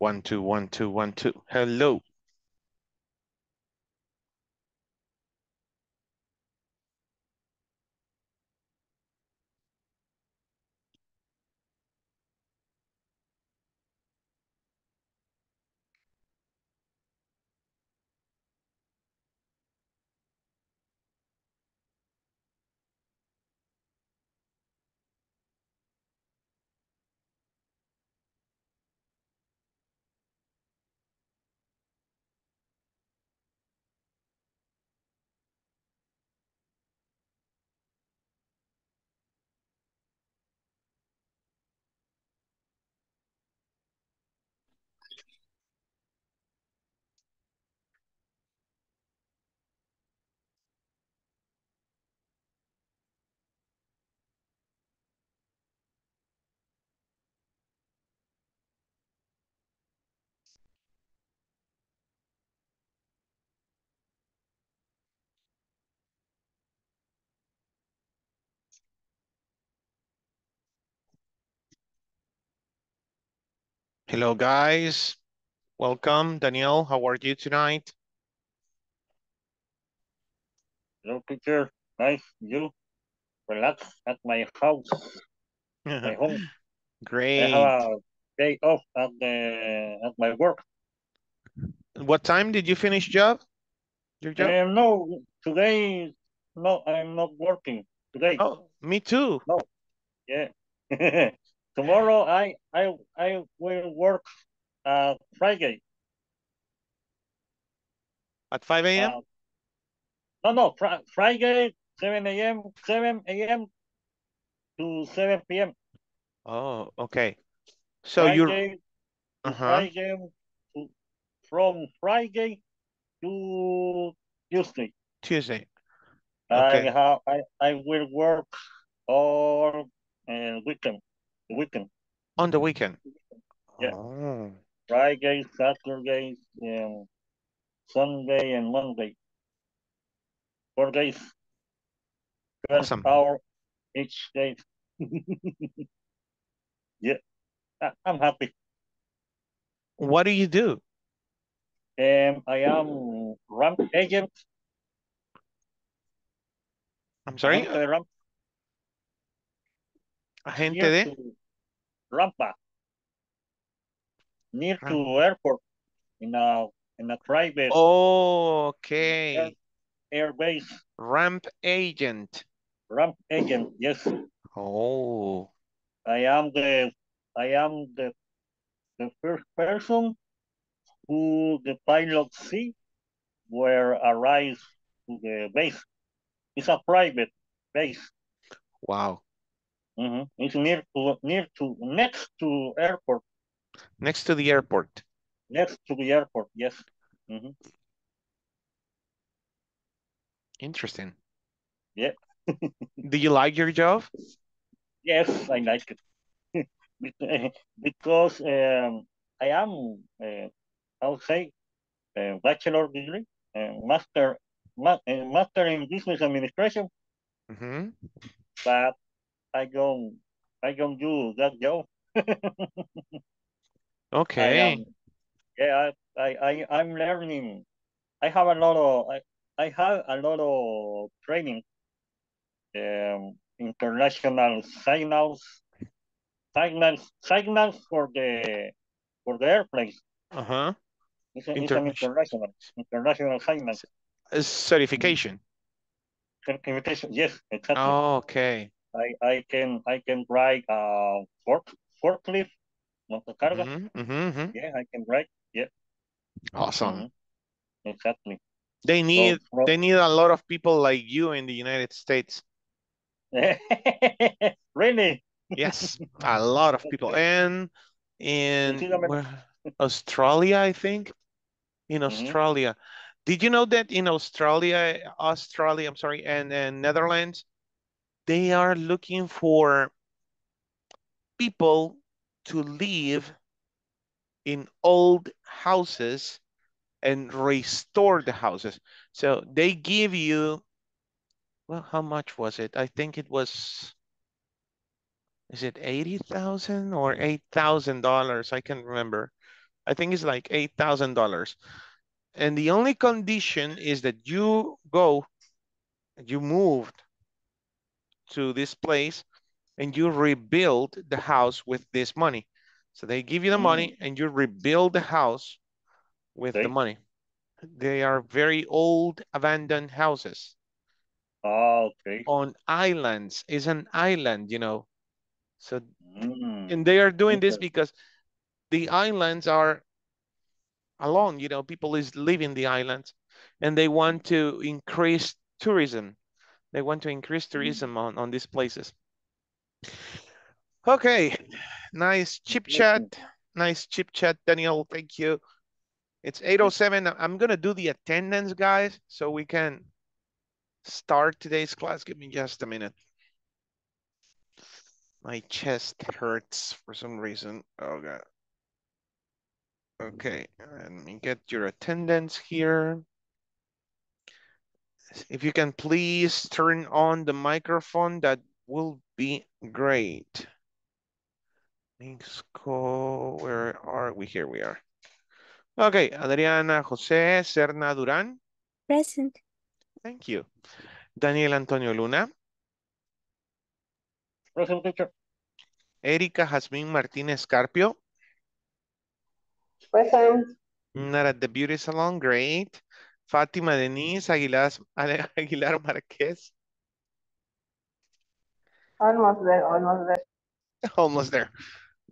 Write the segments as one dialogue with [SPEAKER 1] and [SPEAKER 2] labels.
[SPEAKER 1] One, two, one, two, one, two. Hello. Hello, guys. Welcome. Daniel, how are you tonight?
[SPEAKER 2] Hello, teacher. Nice. You relax at my house, my home.
[SPEAKER 1] Great.
[SPEAKER 2] I have a day off at the at my work.
[SPEAKER 1] What time did you finish job? Your job?
[SPEAKER 2] Um, no, today, no, I'm not working today.
[SPEAKER 1] Oh, me too. No.
[SPEAKER 2] Yeah. Tomorrow, I I I will work uh Friday.
[SPEAKER 1] At 5 a.m.?
[SPEAKER 2] Uh, no, no, fr Friday, 7 a.m., 7 a.m. to 7 p.m.
[SPEAKER 1] Oh, okay. So you're uh-huh.
[SPEAKER 2] Friday to, from Friday to Tuesday.
[SPEAKER 1] Tuesday. Okay.
[SPEAKER 2] I have I, I will work all uh, weekend. The weekend.
[SPEAKER 1] On the weekend.
[SPEAKER 2] Yeah.
[SPEAKER 1] Oh,
[SPEAKER 2] Friday, Saturday, and Sunday and Monday. Four days. 12
[SPEAKER 1] Awesome.
[SPEAKER 2] hour each day. yeah. I, I'm happy.
[SPEAKER 1] what do you do?
[SPEAKER 2] Um, I am ramp agent.
[SPEAKER 1] I'm sorry,
[SPEAKER 2] Agente de ramp,
[SPEAKER 1] agente
[SPEAKER 2] near
[SPEAKER 1] de
[SPEAKER 2] to Rampa. Near to
[SPEAKER 1] ah.
[SPEAKER 2] airport in a in a private
[SPEAKER 1] Oh, okay.
[SPEAKER 2] air base.
[SPEAKER 1] Ramp agent.
[SPEAKER 2] Ramp agent, yes.
[SPEAKER 1] Oh,
[SPEAKER 2] I am the I am the the first person who the pilot see where arrives to the base. It's a private base.
[SPEAKER 1] wow.
[SPEAKER 2] Mhm. It's near to near to next to airport.
[SPEAKER 1] Next to the airport.
[SPEAKER 2] Next to the airport, yes. Mhm.
[SPEAKER 1] Interesting.
[SPEAKER 2] Yeah.
[SPEAKER 1] Do you like your job?
[SPEAKER 2] Yes, I like it. Because um, I am uh, I'll say uh, bachelor degree, uh, master ma- master in business administration,
[SPEAKER 1] Mm-hmm.
[SPEAKER 2] but I don't I don't do that job.
[SPEAKER 1] Okay.
[SPEAKER 2] am yeah I, I I I'm learning. I have a lot of I, I have a lot of training. Um, international signals, signals, signals for the for the airplanes.
[SPEAKER 1] Uh-huh.
[SPEAKER 2] It's, a, it's an
[SPEAKER 1] International
[SPEAKER 2] international international signal
[SPEAKER 1] Uh, certification.
[SPEAKER 2] certification. Yes, exactly.
[SPEAKER 1] Oh, okay.
[SPEAKER 2] I I can I can ride uh fork forklift montacarga.
[SPEAKER 1] Mm-hmm, mm-hmm, mm-hmm.
[SPEAKER 2] Yeah, I can ride. Yeah.
[SPEAKER 1] Awesome.
[SPEAKER 2] Mhm. Exactly.
[SPEAKER 1] They
[SPEAKER 2] So
[SPEAKER 1] need
[SPEAKER 2] from
[SPEAKER 1] they need a lot of people like you in the United States.
[SPEAKER 2] really,
[SPEAKER 1] Yes, a lot of people. And in Australia, I think. In
[SPEAKER 2] Mhm.
[SPEAKER 1] Australia. Did you know that in Australia, Australia, I'm sorry, and, and Netherlands, they are looking for people to live in old houses and restore the houses. So they give you, well, how much was it? I think it was, is it 80,000 or $8,000? I can't remember. I think it's like $8,000. And the only condition is that you go, you moved to this place and you rebuild the house with this money. So they give you the money and you rebuild the house with
[SPEAKER 2] Okay.
[SPEAKER 1] the money. They are very old abandoned houses
[SPEAKER 2] Ah, okay.
[SPEAKER 1] on islands. It's an island, you know. So
[SPEAKER 2] Mm,
[SPEAKER 1] and they are doing this because the islands are alone, you know, people is leaving the islands and they want to increase tourism. They want to increase tourism on, on these places. Okay, nice chip chat. Nice chip chat, Daniel. Thank you. It's 807. I'm going to do the attendance, guys, so we can start today's class. Give me just a minute. My chest hurts for some reason. Oh, God. Okay, let me get your attendance here. If you can please turn on the microphone, that will be great. Let's go. Where are we? Here we are. Okay, Adriana José Serna Durán.
[SPEAKER 3] Present.
[SPEAKER 1] Thank you. Daniel Antonio Luna.
[SPEAKER 2] Present teacher.
[SPEAKER 1] Erika Jazmín Martínez Carpio.
[SPEAKER 4] Present.
[SPEAKER 1] Not at the beauty salon. Great. Fátima Denise Aguilar, Aguilar Marquez.
[SPEAKER 4] Almost there, almost there.
[SPEAKER 1] Almost there.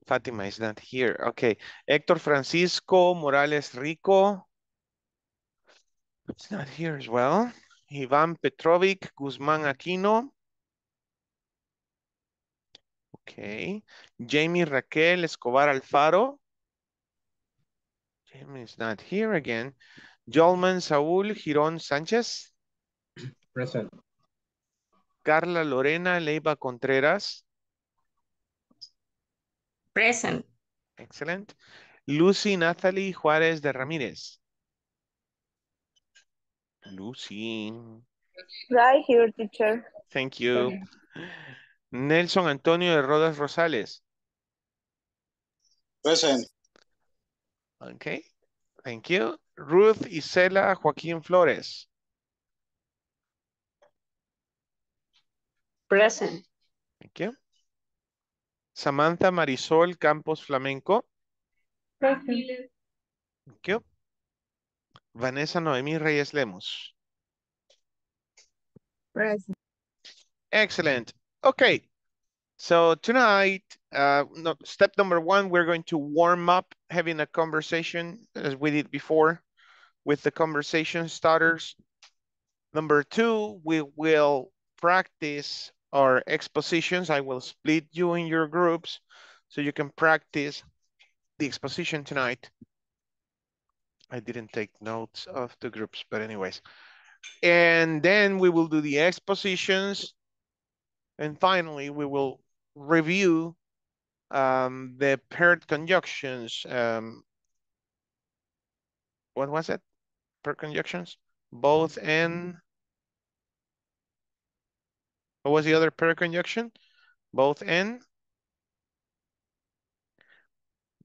[SPEAKER 1] Fatima is not here. Okay. Héctor Francisco Morales Rico. It's not here as well. Iván Petrovic Guzmán Aquino. Okay. Jamie Raquel Escobar Alfaro. Jamie is not here again. Jolman Saúl Girón Sánchez.
[SPEAKER 5] Present.
[SPEAKER 1] Carla Lorena Leiva Contreras.
[SPEAKER 3] Present.
[SPEAKER 1] Excellent. Lucy Nathalie Juárez de Ramírez. Lucy.
[SPEAKER 4] Right here, teacher.
[SPEAKER 1] Thank you. Nelson Antonio de Rodas Rosales.
[SPEAKER 5] Present.
[SPEAKER 1] Okay. Thank you. Ruth Isela Joaquín Flores.
[SPEAKER 3] Present.
[SPEAKER 1] Thank you. Samantha Marisol Campos Flamenco.
[SPEAKER 4] Present.
[SPEAKER 1] Thank you. Vanessa Noemí Reyes Lemos.
[SPEAKER 4] Present.
[SPEAKER 1] Excellent. Okay. So tonight, uh, no, step number one, we're going to warm up having a conversation as we did before with the conversation starters. Number two, we will practice our expositions. I will split you in your groups so you can practice the exposition tonight. I didn't take notes of the groups, but anyways. And then we will do the expositions. And finally, we will review um, the paired conjunctions. Um, what was it? Conjunctions? Both and... What was the other paired conjunction? Both and...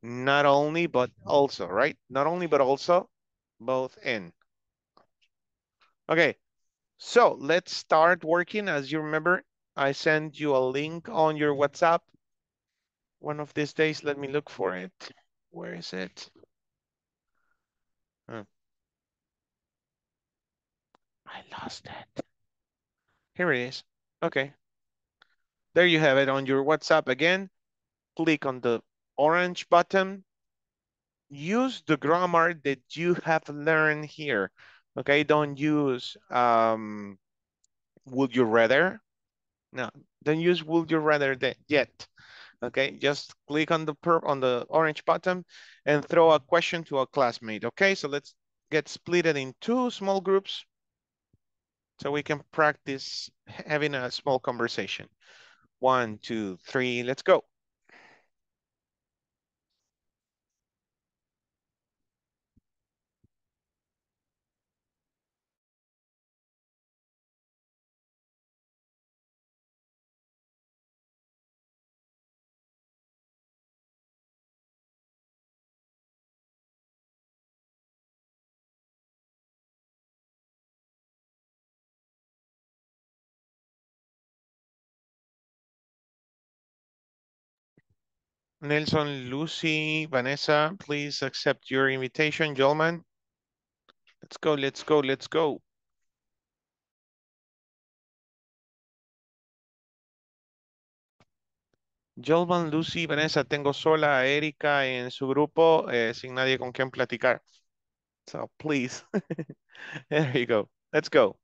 [SPEAKER 1] Not only, but also, right? Not only, but also, both and. Okay, so let's start working. As you remember, I sent you a link on your WhatsApp. One of these days, let me look for it. Where is it? I lost it. Here it is. Okay. There you have it on your WhatsApp again. Click on the orange button. Use the grammar that you have learned here. Okay, don't use um, would you rather? No, don't use would you rather that yet. Okay, just click on the per on the orange button and throw a question to a classmate. Okay, so let's get split it in two small groups so we can practice having a small conversation. One, two, three, let's go. Nelson, Lucy, Vanessa, please accept your invitation. Jolman. Let's go, let's go, let's go. Jolman, Lucy, Vanessa, tengo sola a Erika en su grupo eh, sin nadie con quien platicar. So please, there you go. Let's go.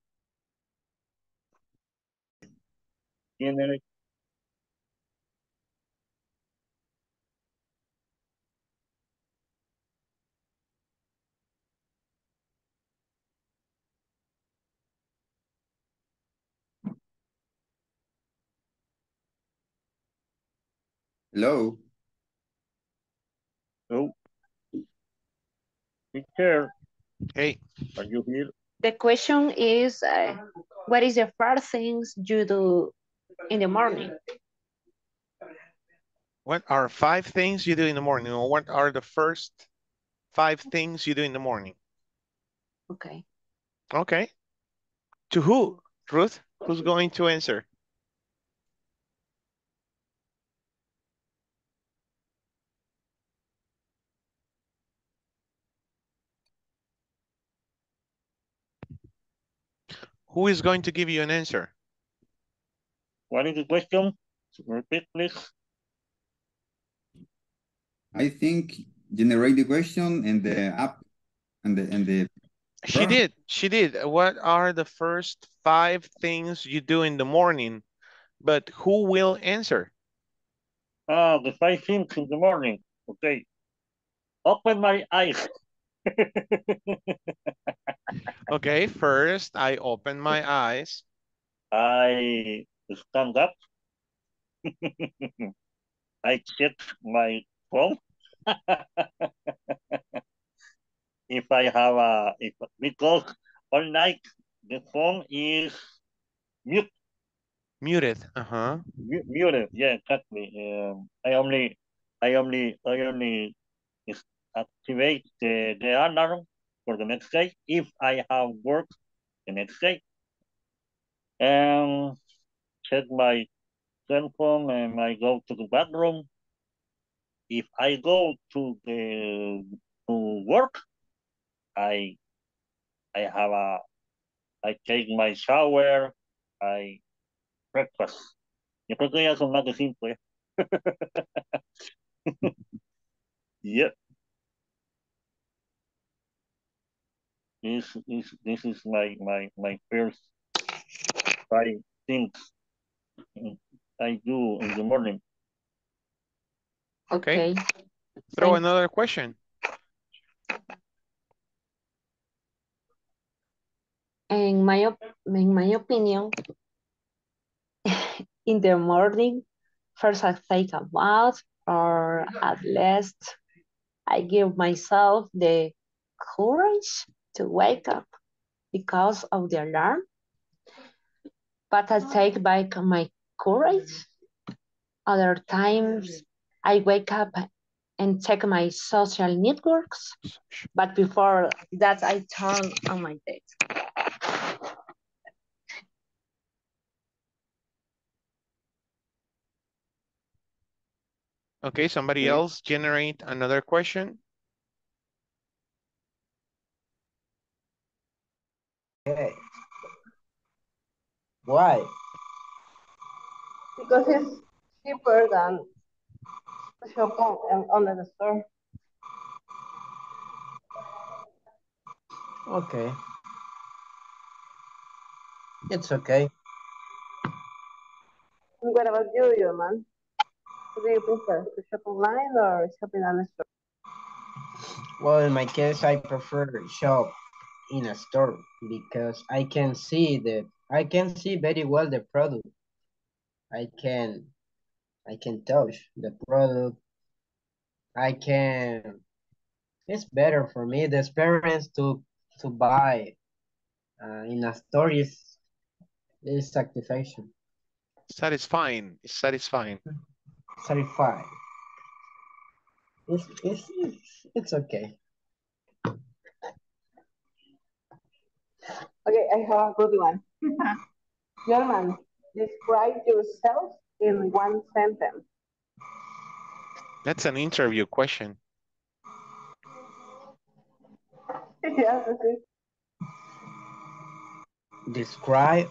[SPEAKER 2] Tiene
[SPEAKER 3] Hello.
[SPEAKER 2] Oh. Teacher,
[SPEAKER 1] Hey,
[SPEAKER 2] are you here?
[SPEAKER 5] The question is, uh, what is the first things you do in the morning?
[SPEAKER 1] what are five things you do in the morning? Or what are the first five things you do in the morning?
[SPEAKER 5] Okay.
[SPEAKER 1] Okay. To who? Ruth? Who's going to answer? Who is going to give you an answer?
[SPEAKER 2] What is the question? Repeat, please.
[SPEAKER 3] I think generate the question and the app and the and the
[SPEAKER 1] She did. She did. What are the first five things you do in the morning? But who will answer?
[SPEAKER 2] Ah, the five things in the morning. Okay. Open my eyes.
[SPEAKER 1] Okay, first I open my eyes.
[SPEAKER 2] I stand up. I check my phone. if I have a, if, because all night the phone is mute,
[SPEAKER 1] Muted. Uh-huh.
[SPEAKER 2] muted. Yeah, exactly. Um, I only, I only, I only activate the, the alarm for the next day if I have work the next day. And check my cell phone and I go to the bathroom. If I go to the to work, I I have a I take my shower, I breakfast. Yo creo que ya son más de cinco, ¿eh? Yep. This is this is my my my first five things I do in the morning.
[SPEAKER 1] Okay.
[SPEAKER 5] Okay.
[SPEAKER 1] Throw
[SPEAKER 5] Thank-
[SPEAKER 1] another question.
[SPEAKER 5] In my, in my opinion, in the morning, first I take a bath or at least I give myself the courage to wake up because of the alarm. But I take back my courage. Other times I wake up and check my social networks. But before that, I turn on my date.
[SPEAKER 1] Okay, somebody else generate another question.
[SPEAKER 6] Okay. Why?
[SPEAKER 4] Because it's cheaper than to shop on, the store.
[SPEAKER 6] Okay. It's okay.
[SPEAKER 4] And what about you, Jolman? What do you prefer, to shop online or shopping on the store?
[SPEAKER 6] Well, in my case, I prefer shop in a store because I can see the I can see very well the product. I can I can touch the product. I can. It's better for me. The experience to to buy uh, in a store is is satisfaction,
[SPEAKER 1] Satisfying. It's satisfying.
[SPEAKER 6] satisfied. It's it's it's, it's okay.
[SPEAKER 4] Okay, I have a good one. German, describe yourself in one sentence.
[SPEAKER 1] That's an interview question.
[SPEAKER 7] yeah, that's it.
[SPEAKER 6] Describe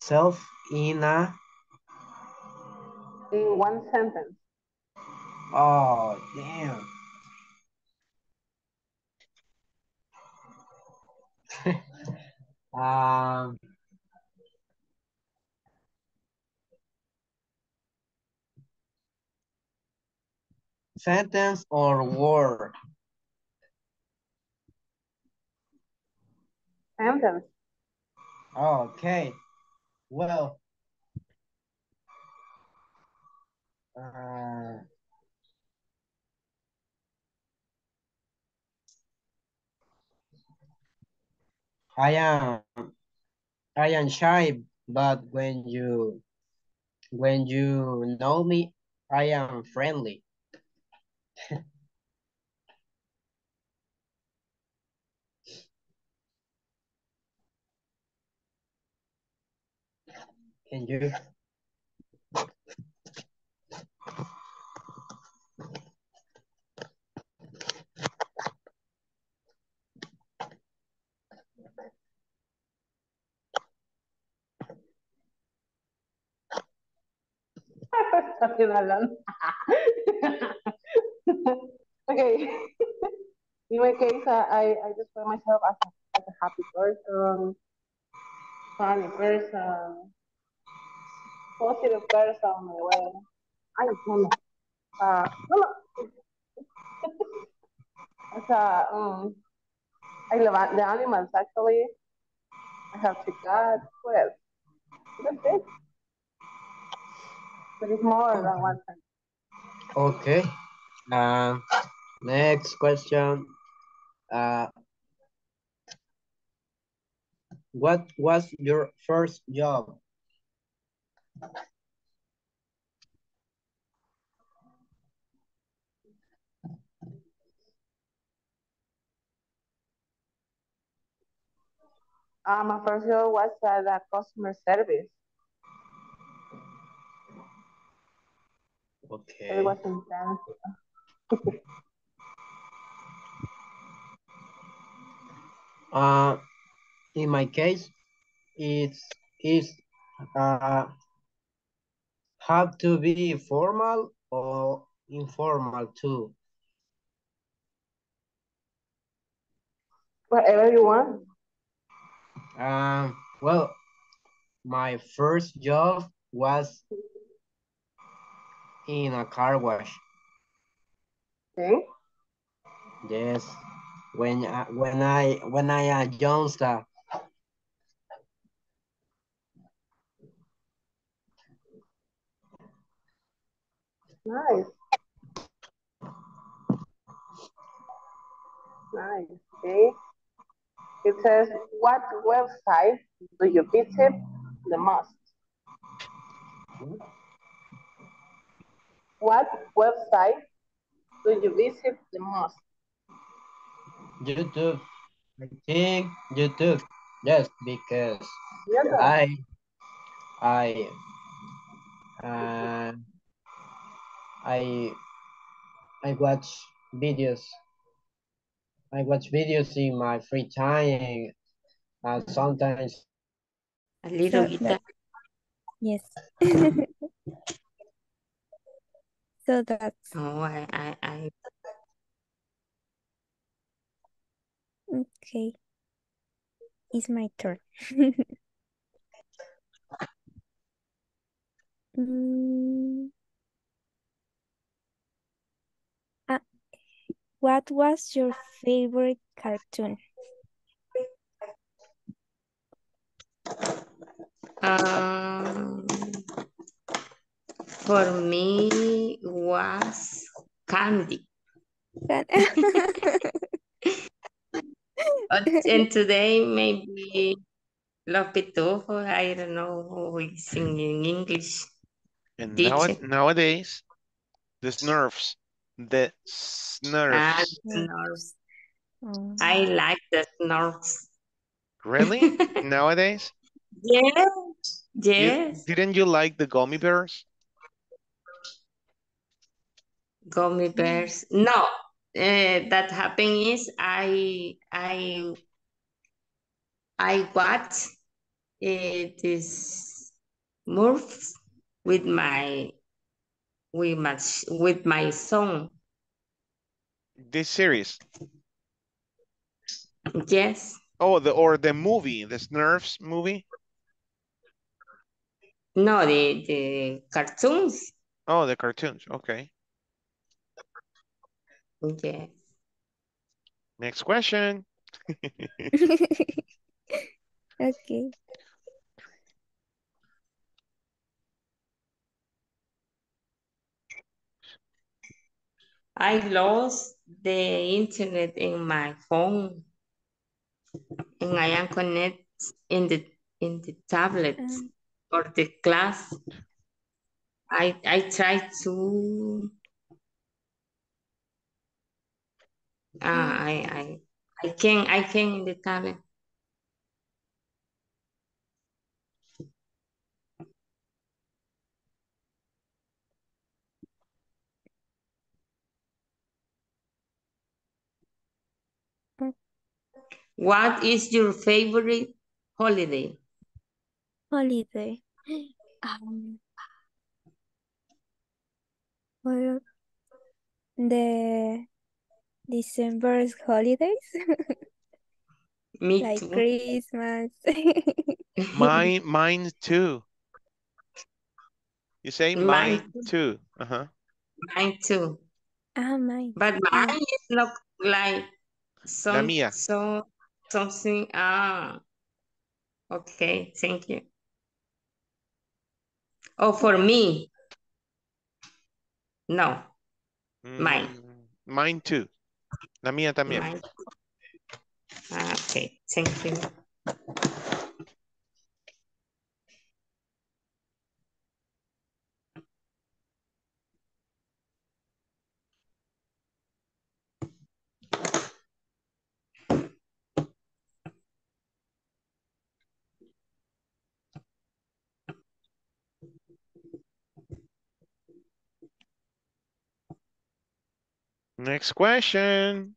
[SPEAKER 6] myself in a
[SPEAKER 7] In one sentence.
[SPEAKER 6] oh damn. Um sentence or word
[SPEAKER 7] Sentence.
[SPEAKER 6] okay well uh, I am I am shy, but when you when you know me, I am friendly. Can you?
[SPEAKER 7] Talking alone. okay. In my case, I, I describe myself as a, as a happy person, funny person, positive person. Well, I don't know. Uh, no, no. As a, um, I love the animals actually. I have two cats. Well, that's it. But it's more than one thing.
[SPEAKER 6] Okay. Um, next question. Uh, what was your first job?
[SPEAKER 7] Uh, my first job was at the customer service.
[SPEAKER 6] Okay.
[SPEAKER 7] It was intense.
[SPEAKER 6] Uh, in my case, it's it's uh have to be formal or informal too.
[SPEAKER 7] Whatever you want.
[SPEAKER 6] Um, well, my first job was in a car wash.
[SPEAKER 7] Okay.
[SPEAKER 6] Yes, uh, when I, when I when I I a youngster.
[SPEAKER 7] Nice. Nice. Okay. It says, what website do you visit the most? Hmm? What website do you visit the most?
[SPEAKER 6] YouTube. I think YouTube. Yes, because
[SPEAKER 7] YouTube.
[SPEAKER 6] I I uh, I I watch videos. I watch videos in my free time and sometimes
[SPEAKER 8] A little
[SPEAKER 9] So
[SPEAKER 8] guitar.
[SPEAKER 9] Yes. so that's
[SPEAKER 8] No, I, I, I,
[SPEAKER 9] okay. It's my turn. Mm. Ah, what was your favorite cartoon?
[SPEAKER 8] um, for me was candy. And today maybe Los Pitufos, I don't know who is singing in English.
[SPEAKER 1] And now, nowadays, the Smurfs, the
[SPEAKER 8] Ah,
[SPEAKER 1] Smurfs.
[SPEAKER 8] Snurfs.
[SPEAKER 9] Oh.
[SPEAKER 8] I like the Snurfs.
[SPEAKER 1] Really? Nowadays?
[SPEAKER 8] Yes,
[SPEAKER 1] You-
[SPEAKER 8] yes.
[SPEAKER 1] didn't you like the gummy bears?
[SPEAKER 8] Gummy bears. No, uh, that happened is I I I watch uh, this moves with my with my with my son.
[SPEAKER 1] This series.
[SPEAKER 8] Yes.
[SPEAKER 1] Oh, the or the movie, the Smurfs movie.
[SPEAKER 8] No, the the cartoons.
[SPEAKER 1] Oh, the cartoons. Okay.
[SPEAKER 8] Yes.
[SPEAKER 1] Next question.
[SPEAKER 10] okay.
[SPEAKER 8] I lost the internet in my phone, and I am connected in the in the tablet
[SPEAKER 10] Um,
[SPEAKER 8] for the class. I I try to. Uh, I I I can I can in the tablet. What is your favorite holiday?
[SPEAKER 10] holiday. Um, well, the December's holidays,
[SPEAKER 8] Me
[SPEAKER 10] like
[SPEAKER 8] too.
[SPEAKER 10] Christmas.
[SPEAKER 1] Mine, mine too. You say
[SPEAKER 8] Mine
[SPEAKER 1] mine too. Uh-huh.
[SPEAKER 8] Mine too.
[SPEAKER 10] Ah, mine.
[SPEAKER 8] But
[SPEAKER 10] Ah,
[SPEAKER 8] mine is not like
[SPEAKER 1] La
[SPEAKER 8] some
[SPEAKER 1] mía.
[SPEAKER 8] so something ah okay, thank you. Oh, for me, no, mine,
[SPEAKER 1] Mm, mine too. La mía también.
[SPEAKER 8] Ah, okay, thank you.
[SPEAKER 1] Next question.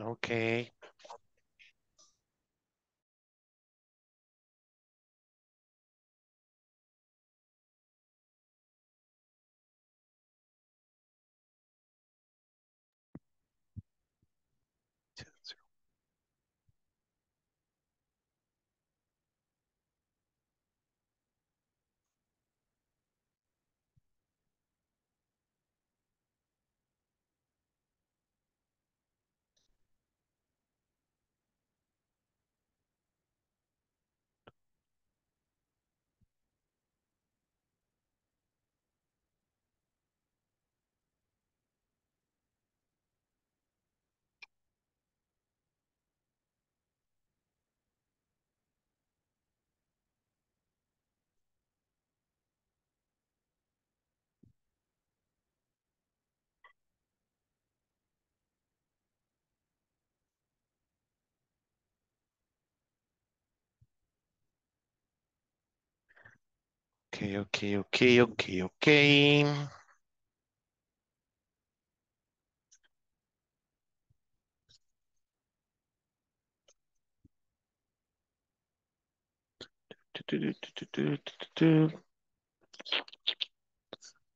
[SPEAKER 1] Okay. Okay, okay, okay, okay, okay.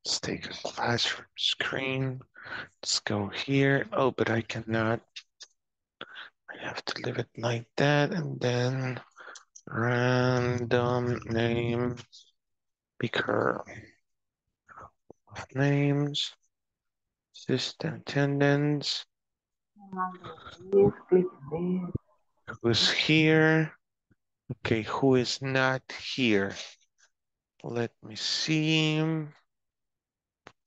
[SPEAKER 1] Let's take a classroom screen. Let's go here. Oh, but I cannot. I have to leave it like that and then random name of names, system
[SPEAKER 4] attendants.
[SPEAKER 1] Who's here. Okay, who is not here? Let me see.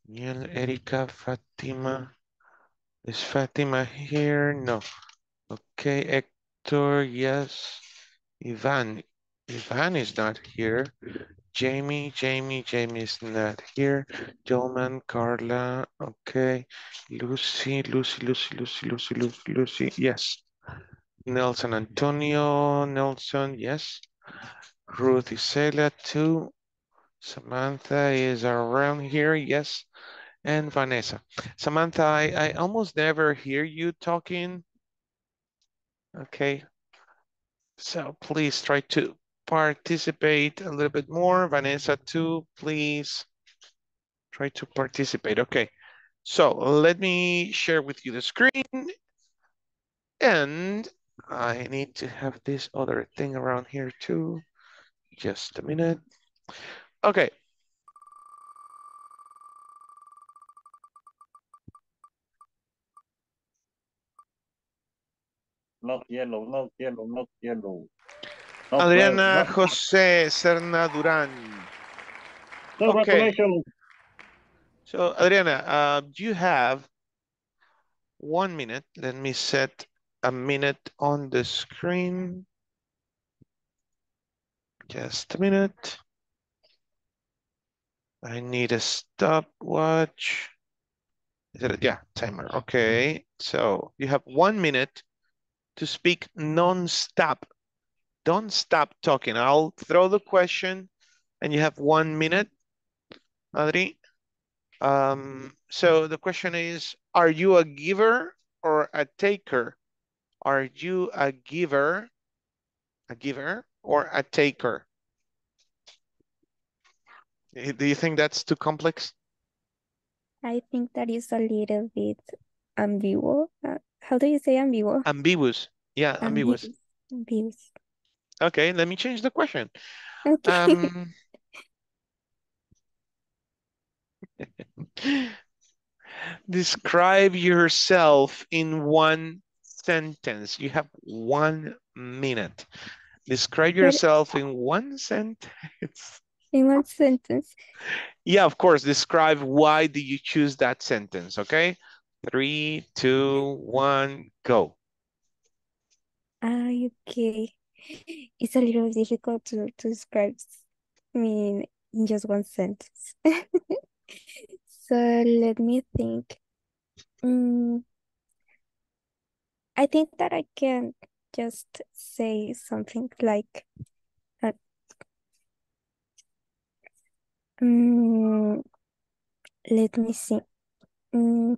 [SPEAKER 1] Daniel, Erika, Fatima. Is Fatima here? No. Okay, Hector, yes. Ivan. Ivan is not here. Jamie, Jamie, Jamie is not here. Jolman, Carla, okay. Lucy, Lucy, Lucy, Lucy, Lucy, Lucy, Lucy, yes. Nelson Antonio, Nelson, yes. Ruth Isela, too. Samantha is around here, yes. And Vanessa. Samantha, I, I almost never hear you talking. Okay. So please try to participate a little bit more. Vanessa too, please try to participate. Okay, so let me share with you the screen. And I need to have this other thing around here too. Just a minute. Okay.
[SPEAKER 2] Not yellow, not yellow, not yellow. Not
[SPEAKER 1] Adriana
[SPEAKER 2] red,
[SPEAKER 1] José Serna Durán.
[SPEAKER 2] Congratulations.
[SPEAKER 1] So Adriana, uh, you have one minute. Let me set a minute on the screen. Just a minute. I need a stopwatch. Is it, a- yeah, timer. Okay, so you have one minute to speak non-stop. Don't stop talking. I'll throw the question and you have one minute, Adri. Um, so the question is, are you a giver or a taker? Are you a giver, a giver or a taker? Eh, Do you think that's too complex?
[SPEAKER 9] I think that is a little bit ambiguous. Uh, how do you say ambiguous?
[SPEAKER 1] Ambiguous. Yeah, ambiguous.
[SPEAKER 9] Ambiguous.
[SPEAKER 1] Okay, let me change the question.
[SPEAKER 9] Okay.
[SPEAKER 1] Um, describe yourself in one sentence. You have one minute. Describe yourself in one sentence.
[SPEAKER 9] In one sentence.
[SPEAKER 1] Yeah, of course. Describe why do you choose that sentence, okay? Three, two, one, go.
[SPEAKER 9] Ah, okay. It's a little difficult to, to describe I mean in, just one sentence. So let me think. Mm, I think that I can just say something like, uh, mm, let me see. Mm,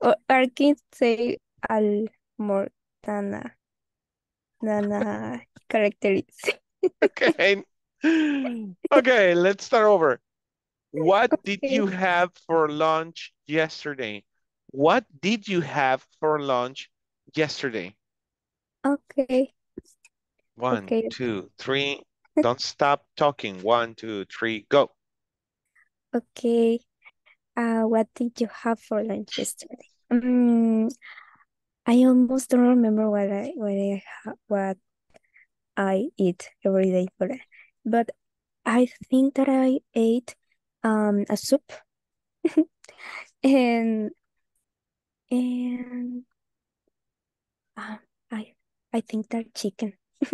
[SPEAKER 9] or I can say al more than a, than.
[SPEAKER 1] Okay. Okay, let's start over. What did you have for lunch yesterday? What did you have for lunch yesterday?
[SPEAKER 9] Okay.
[SPEAKER 1] One,
[SPEAKER 9] Okay.
[SPEAKER 1] two, three. Don't stop talking. One, two, three, go.
[SPEAKER 9] Okay. Uh, what did you have for lunch yesterday? Mm, I almost don't remember what I what I what I eat every day for it, but I think that I ate um a soup and and um, I I think that chicken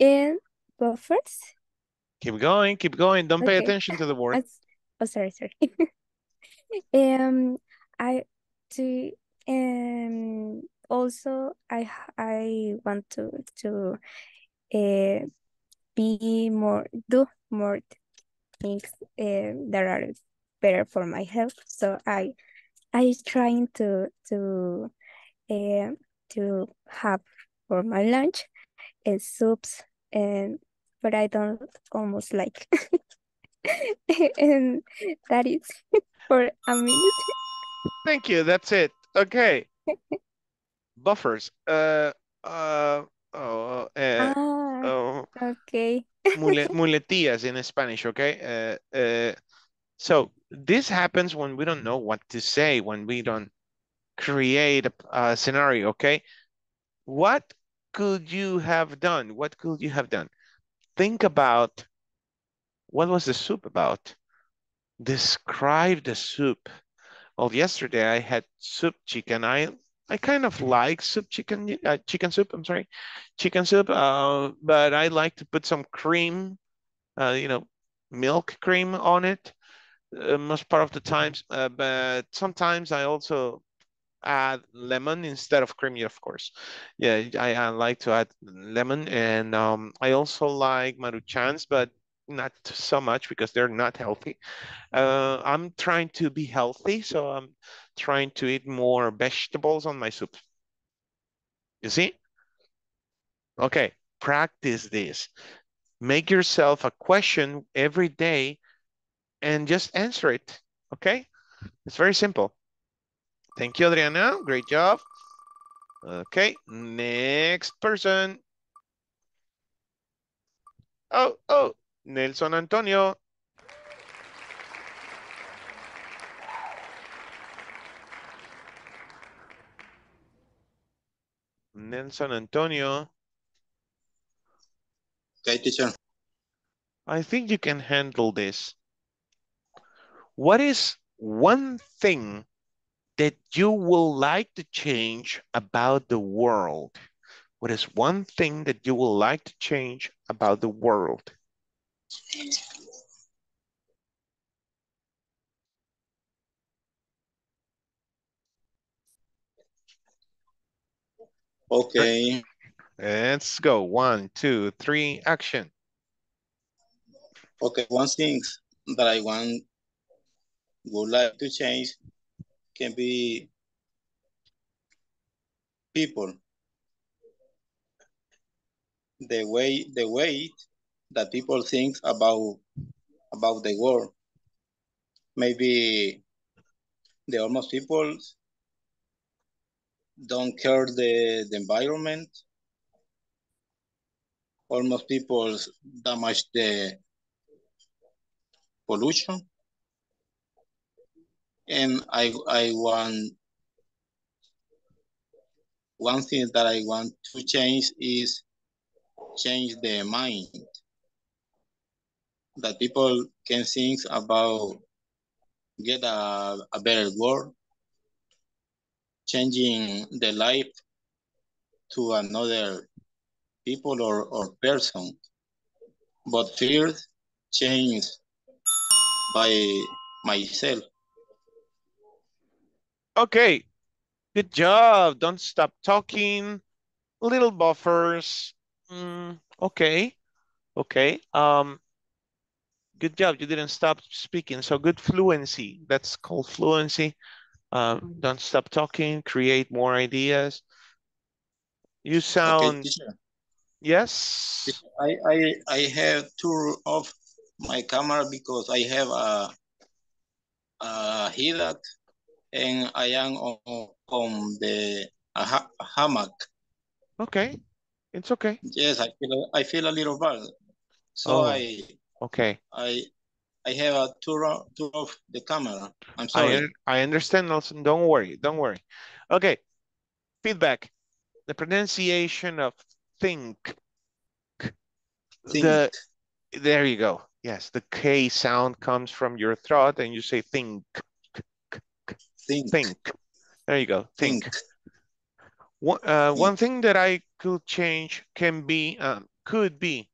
[SPEAKER 9] and buffers.
[SPEAKER 1] Keep going, keep going. Don't pay attention to the board.
[SPEAKER 9] Oh, sorry, sorry. Um, I to um also i i want to to uh be more do more things uh, that are better for my health. So I I trying to to uh, to have for my lunch uh, soups and but I don't almost like and that is for a minute.
[SPEAKER 1] Thank you. That's it. Okay. Buffers. Uh, uh, oh, uh,
[SPEAKER 9] Ah,
[SPEAKER 1] oh,
[SPEAKER 9] okay.
[SPEAKER 1] mule, muletillas in Spanish, okay? Uh, uh, so this happens when we don't know what to say, when we don't create a, a scenario, okay? What could you have done? What could you have done? Think about what was the soup about? Describe the soup. Well, yesterday I had soup chicken. I I kind of like soup chicken, uh, chicken soup, I'm sorry, chicken soup, uh, but I like to put some cream, uh, you know, milk cream on it uh, most part of the times, uh, but sometimes I also add lemon instead of creamy, of course. Yeah, I, I like to add lemon and um, I also like maruchans, but not so much because they're not healthy. Uh, I'm trying to be healthy, so I'm trying to eat more vegetables on my soup. You see? Okay, practice this. Make yourself a question every day and just answer it, okay? It's very simple. Thank you, Adriana. Great job. Okay, next person. Oh, oh, Nelson Antonio. Nelson Antonio.
[SPEAKER 11] Okay, teacher.
[SPEAKER 1] I think you can handle this. What is one thing that you will like to change about the world? What is one thing that you would like to change about the world?
[SPEAKER 11] Okay.
[SPEAKER 1] Let's go. One, two, three, action.
[SPEAKER 11] Okay, one thing that I want would like to change can be people. The way the way that people think about about the world. Maybe the almost people don't care the, the environment. Almost people damage the pollution. And I I want one thing that I want to change is change the mind. That people can think about get a, a better world, changing the life to another people or, or person. But first, change by myself.
[SPEAKER 1] Okay, good job. Don't stop talking. Little buffers. Mm, okay, okay. Um, good job. You didn't stop speaking. So good fluency. That's called fluency. Um, don't stop talking. Create more ideas. You sound
[SPEAKER 11] teacher.
[SPEAKER 1] yes.
[SPEAKER 11] I, I I have two off my camera because I have a a headache and I am on, on the ha hammock.
[SPEAKER 1] Okay, it's okay.
[SPEAKER 11] Yes, I feel I feel a little bad. So
[SPEAKER 1] Oh,
[SPEAKER 11] I
[SPEAKER 1] okay.
[SPEAKER 11] I I have a tour of, tour of the camera. I'm
[SPEAKER 1] I
[SPEAKER 11] sorry.
[SPEAKER 1] un- I understand, Nelson. Don't worry. Don't worry. Okay. Feedback. The pronunciation of think.
[SPEAKER 11] Think.
[SPEAKER 1] The there you go. Yes, the K sound comes from your throat, and you say think.
[SPEAKER 11] Think.
[SPEAKER 1] Think. There you go. Think.
[SPEAKER 11] Think.
[SPEAKER 1] One, uh,
[SPEAKER 11] Think.
[SPEAKER 1] one thing that I could change can be, um, could be.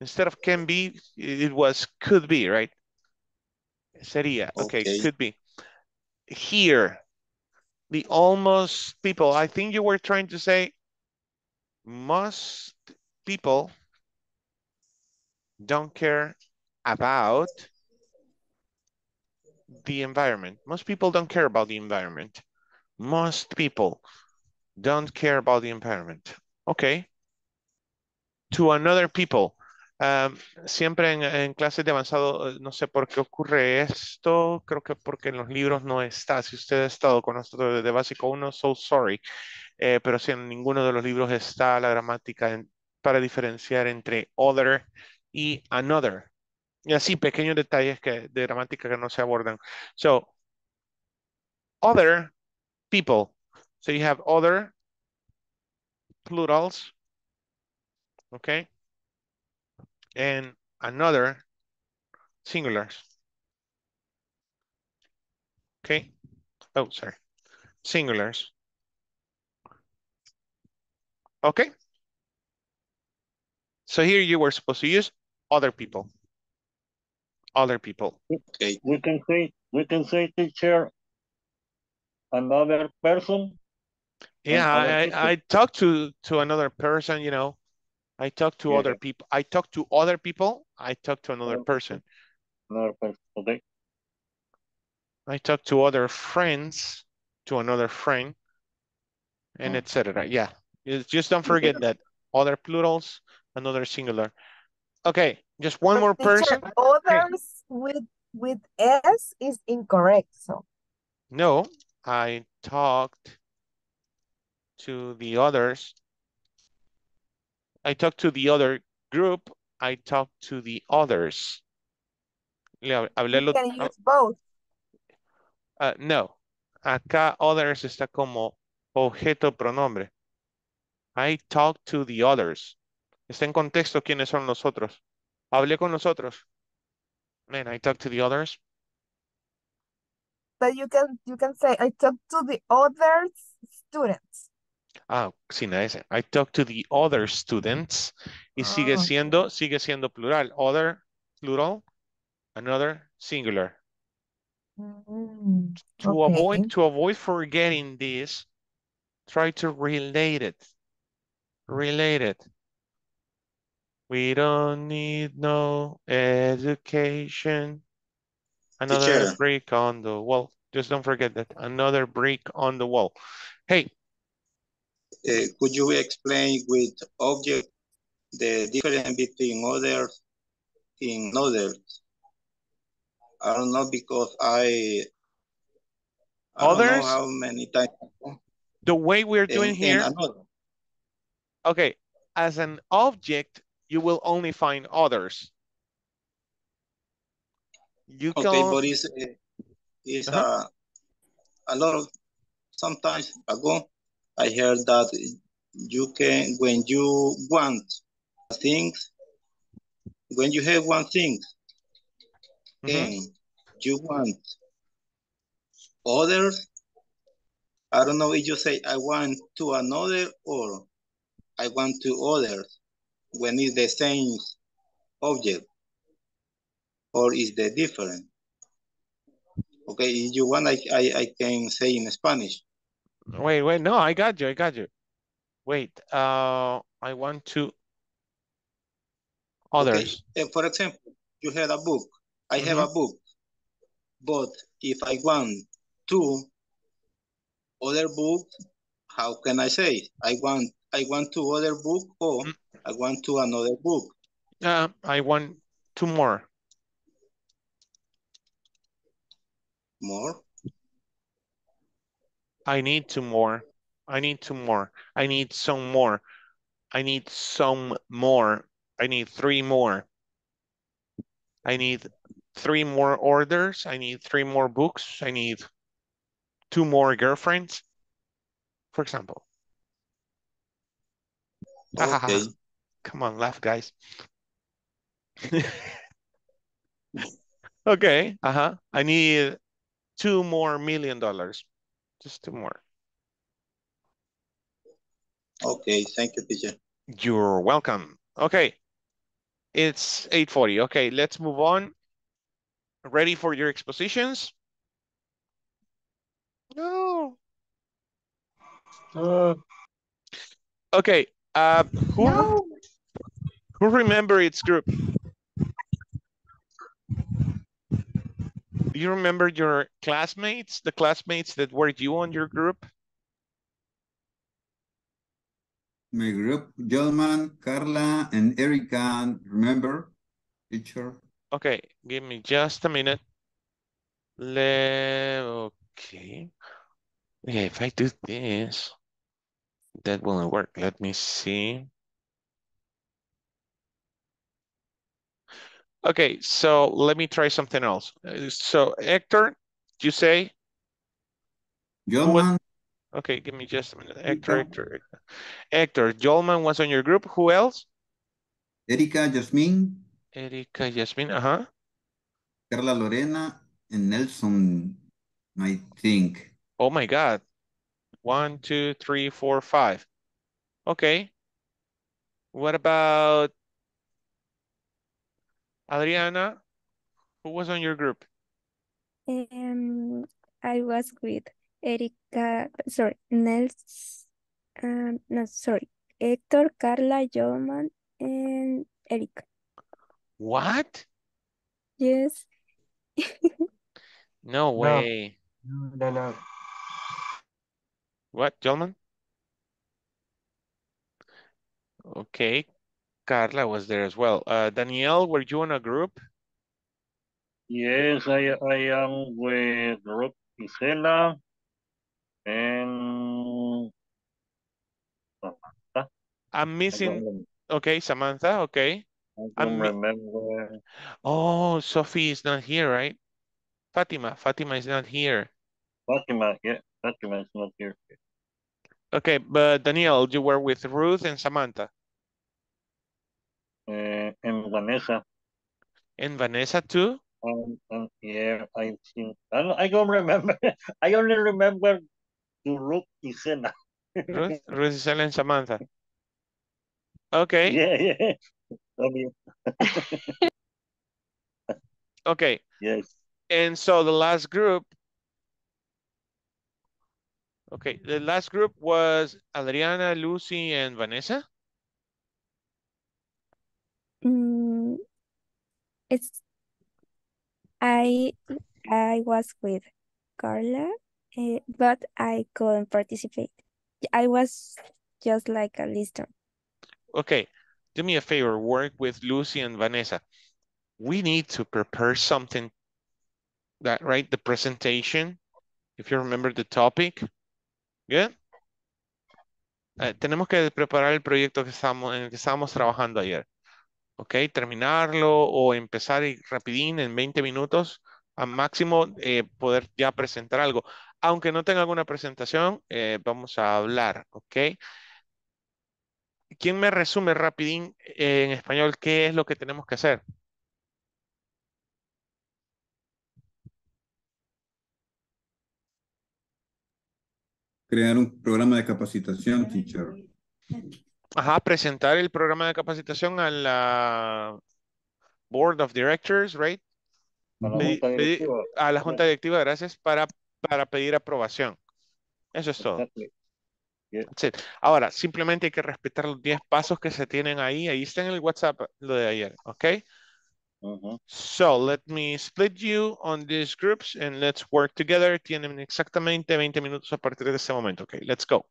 [SPEAKER 1] Instead of can be, it was could be, right? Sería. Okay,
[SPEAKER 11] Okay.
[SPEAKER 1] could be. Here, the almost people. I think you were trying to say most people don't care about the environment. Most people don't care about the environment. Most people don't care about the environment. Okay. To another people. Um, siempre en, en clases de avanzado, eh, no sé por qué ocurre esto, creo que porque en los libros no está. Si usted ha estado con nosotros desde básico 1, so sorry. Eh, pero si en ninguno de los libros está la gramática para diferenciar entre other y another. Y así pequeños detalles que, de gramática que no se abordan. So, other people. So you have other plurals, okay? And another singulars. Okay? Oh, sorry. Singulars. Okay. So here you were supposed to use other people. Other people.
[SPEAKER 11] Okay.
[SPEAKER 2] We can say, we can say teacher, another person.
[SPEAKER 1] Yeah, I. I, I talked to to another person, you know. I talked to
[SPEAKER 2] Yeah.
[SPEAKER 1] other people. I talked to other people. I talked to another person.
[SPEAKER 2] Another person, okay?
[SPEAKER 1] I talked to other friends, to another friend, and
[SPEAKER 2] Mm.
[SPEAKER 1] etc. Yeah, Just- just don't forget that other plurals, another singular. Okay, just one
[SPEAKER 12] But
[SPEAKER 1] more person.
[SPEAKER 12] Others with with S is incorrect. So
[SPEAKER 1] No, I talked to the others. I talked to the other group. I talked to the others. Le hablé
[SPEAKER 12] you can use both.
[SPEAKER 1] ah, no, acá others está como objeto pronombre. I talked to the others. Está en contexto quiénes son los otros. Hablé con los otros. Man, I talked to the others.
[SPEAKER 12] But you can you can say I talked to the other students.
[SPEAKER 1] Ah, sin la S. I talked to the other students. Y sigue
[SPEAKER 12] Ah,
[SPEAKER 1] siendo, sigue siendo plural. Other, plural. Another, singular.
[SPEAKER 12] mm,
[SPEAKER 1] To
[SPEAKER 12] okay.
[SPEAKER 1] avoid, to avoid forgetting this, try to relate it. Relate it. We don't need no education. Another
[SPEAKER 11] Teacher.
[SPEAKER 1] brick on the wall. Just don't forget that. Another brick on the wall. Hey,
[SPEAKER 11] Uh, could you explain with object the difference between others in others? I don't know because I I don't
[SPEAKER 1] Others?
[SPEAKER 11] know how many times
[SPEAKER 1] the way we're doing
[SPEAKER 11] in,
[SPEAKER 1] here.
[SPEAKER 11] in.
[SPEAKER 1] Okay, as an object, you will only find others. You
[SPEAKER 11] Okay,
[SPEAKER 1] can,
[SPEAKER 11] but it's, uh, it's uh, a lot of sometimes ago I heard that you can when you want things when you have one thing
[SPEAKER 1] Mhm.
[SPEAKER 11] and you want others I don't know if you say I want to another or I want to others when it's the same object or is the different okay if you want I, I, I can say in Spanish
[SPEAKER 1] wait, wait, no, I got you, I got you. Wait, uh, I want to others.
[SPEAKER 11] Okay. Uh, for example, you have a book. I have a book. But if I want two other book, how can I say? I want I want two other book or I want to another book.
[SPEAKER 1] Uh, I want two more.
[SPEAKER 11] More.
[SPEAKER 1] I need two more. I need two more. I need some more. I need some more. I need three more. I need three more orders. I need three more books. I need two more girlfriends, for example.
[SPEAKER 11] Okay.
[SPEAKER 1] Come on, laugh, guys. Okay, uh-huh. I need two more million dollars. Just two more.
[SPEAKER 11] Okay, thank you, teacher.
[SPEAKER 1] You're welcome. Okay. It's 8:40. Okay, let's move on. Ready for your expositions? No. Uh. Okay, uh, who, who remember its group? Do you remember your classmates, the classmates that were you on your group?
[SPEAKER 3] My group, Gelman, Carla, and Erica, remember, teacher?
[SPEAKER 1] Okay, give me just a minute. Le okay. Yeah, if I do this, that won't work. Let me see. Okay, so let me try something else. So Hector, you say?
[SPEAKER 3] Gelman,
[SPEAKER 1] Okay, give me just a minute. Hector, Hector, Hector. Hector, Jolman was on your group. Who else?
[SPEAKER 3] Erika, Jasmine,
[SPEAKER 1] Erika, Jasmine, uh-huh.
[SPEAKER 3] Carla Lorena, and Nelson, I think.
[SPEAKER 1] Oh my God. One, two, three, four, five. Okay. What about Adriana? Who was on your group?
[SPEAKER 10] Um, I was with Erika, sorry, Nels, um, no, sorry, Hector, Carla, Jolman, and Erika.
[SPEAKER 1] What?
[SPEAKER 10] Yes.
[SPEAKER 1] No way.
[SPEAKER 6] No, no, no.
[SPEAKER 1] What, gentlemen? Okay. Carla was there as well. Uh, Danielle, were you in a group?
[SPEAKER 2] Yes, I, I am with Ruth Isela and Samantha.
[SPEAKER 1] I'm missing. Okay, Samantha. Okay.
[SPEAKER 2] I
[SPEAKER 1] mi-
[SPEAKER 2] remember.
[SPEAKER 1] Oh, Sophie is not here, right? Fatima. Fatima is not here.
[SPEAKER 2] Fatima, yeah, Fatima is not here.
[SPEAKER 1] Okay, but Danielle, you were with Ruth and Samantha.
[SPEAKER 2] Uh, and Vanessa.
[SPEAKER 1] And Vanessa too?
[SPEAKER 2] Um, um, yeah, I think, I don't, I don't remember. I only remember Ruth Isela.
[SPEAKER 1] Ruth, Ruth, Isela, and Samantha. Okay.
[SPEAKER 2] Yeah, yeah.
[SPEAKER 1] Okay.
[SPEAKER 2] Yes.
[SPEAKER 1] And so the last group. Okay, the last group was Adriana, Lucy, and Vanessa.
[SPEAKER 10] Mm, it's I I was with Carla, eh, but I couldn't participate. I was just like a listener.
[SPEAKER 1] Okay, do me a favor, work with Lucy and Vanessa. We need to prepare something that, right? The presentation, if you remember the topic. Good? Eh, tenemos que preparar el proyecto que estamos, en el que estábamos trabajando ayer. Ok, terminarlo o empezar y rapidín en 20 minutos a máximo eh, poder ya presentar algo. Aunque no tenga alguna presentación, eh, vamos a hablar, ¿ok? ¿Quién me resume rapidín eh, en español qué es lo que tenemos que hacer?
[SPEAKER 3] Crear un programa de capacitación, teacher.
[SPEAKER 1] Ajá, presentar el programa de capacitación a la Board of Directors, right?
[SPEAKER 2] A la junta directiva.
[SPEAKER 1] a la Junta Directiva, gracias, para, para pedir aprobación. Eso es todo. Ahora, simplemente hay que respetar los 10 pasos que se tienen ahí. Ahí está en el WhatsApp lo de ayer, ¿ok? So, let me split you on these groups and let's work together. Tienen exactamente 20 minutos a partir de este momento. Ok, let's go.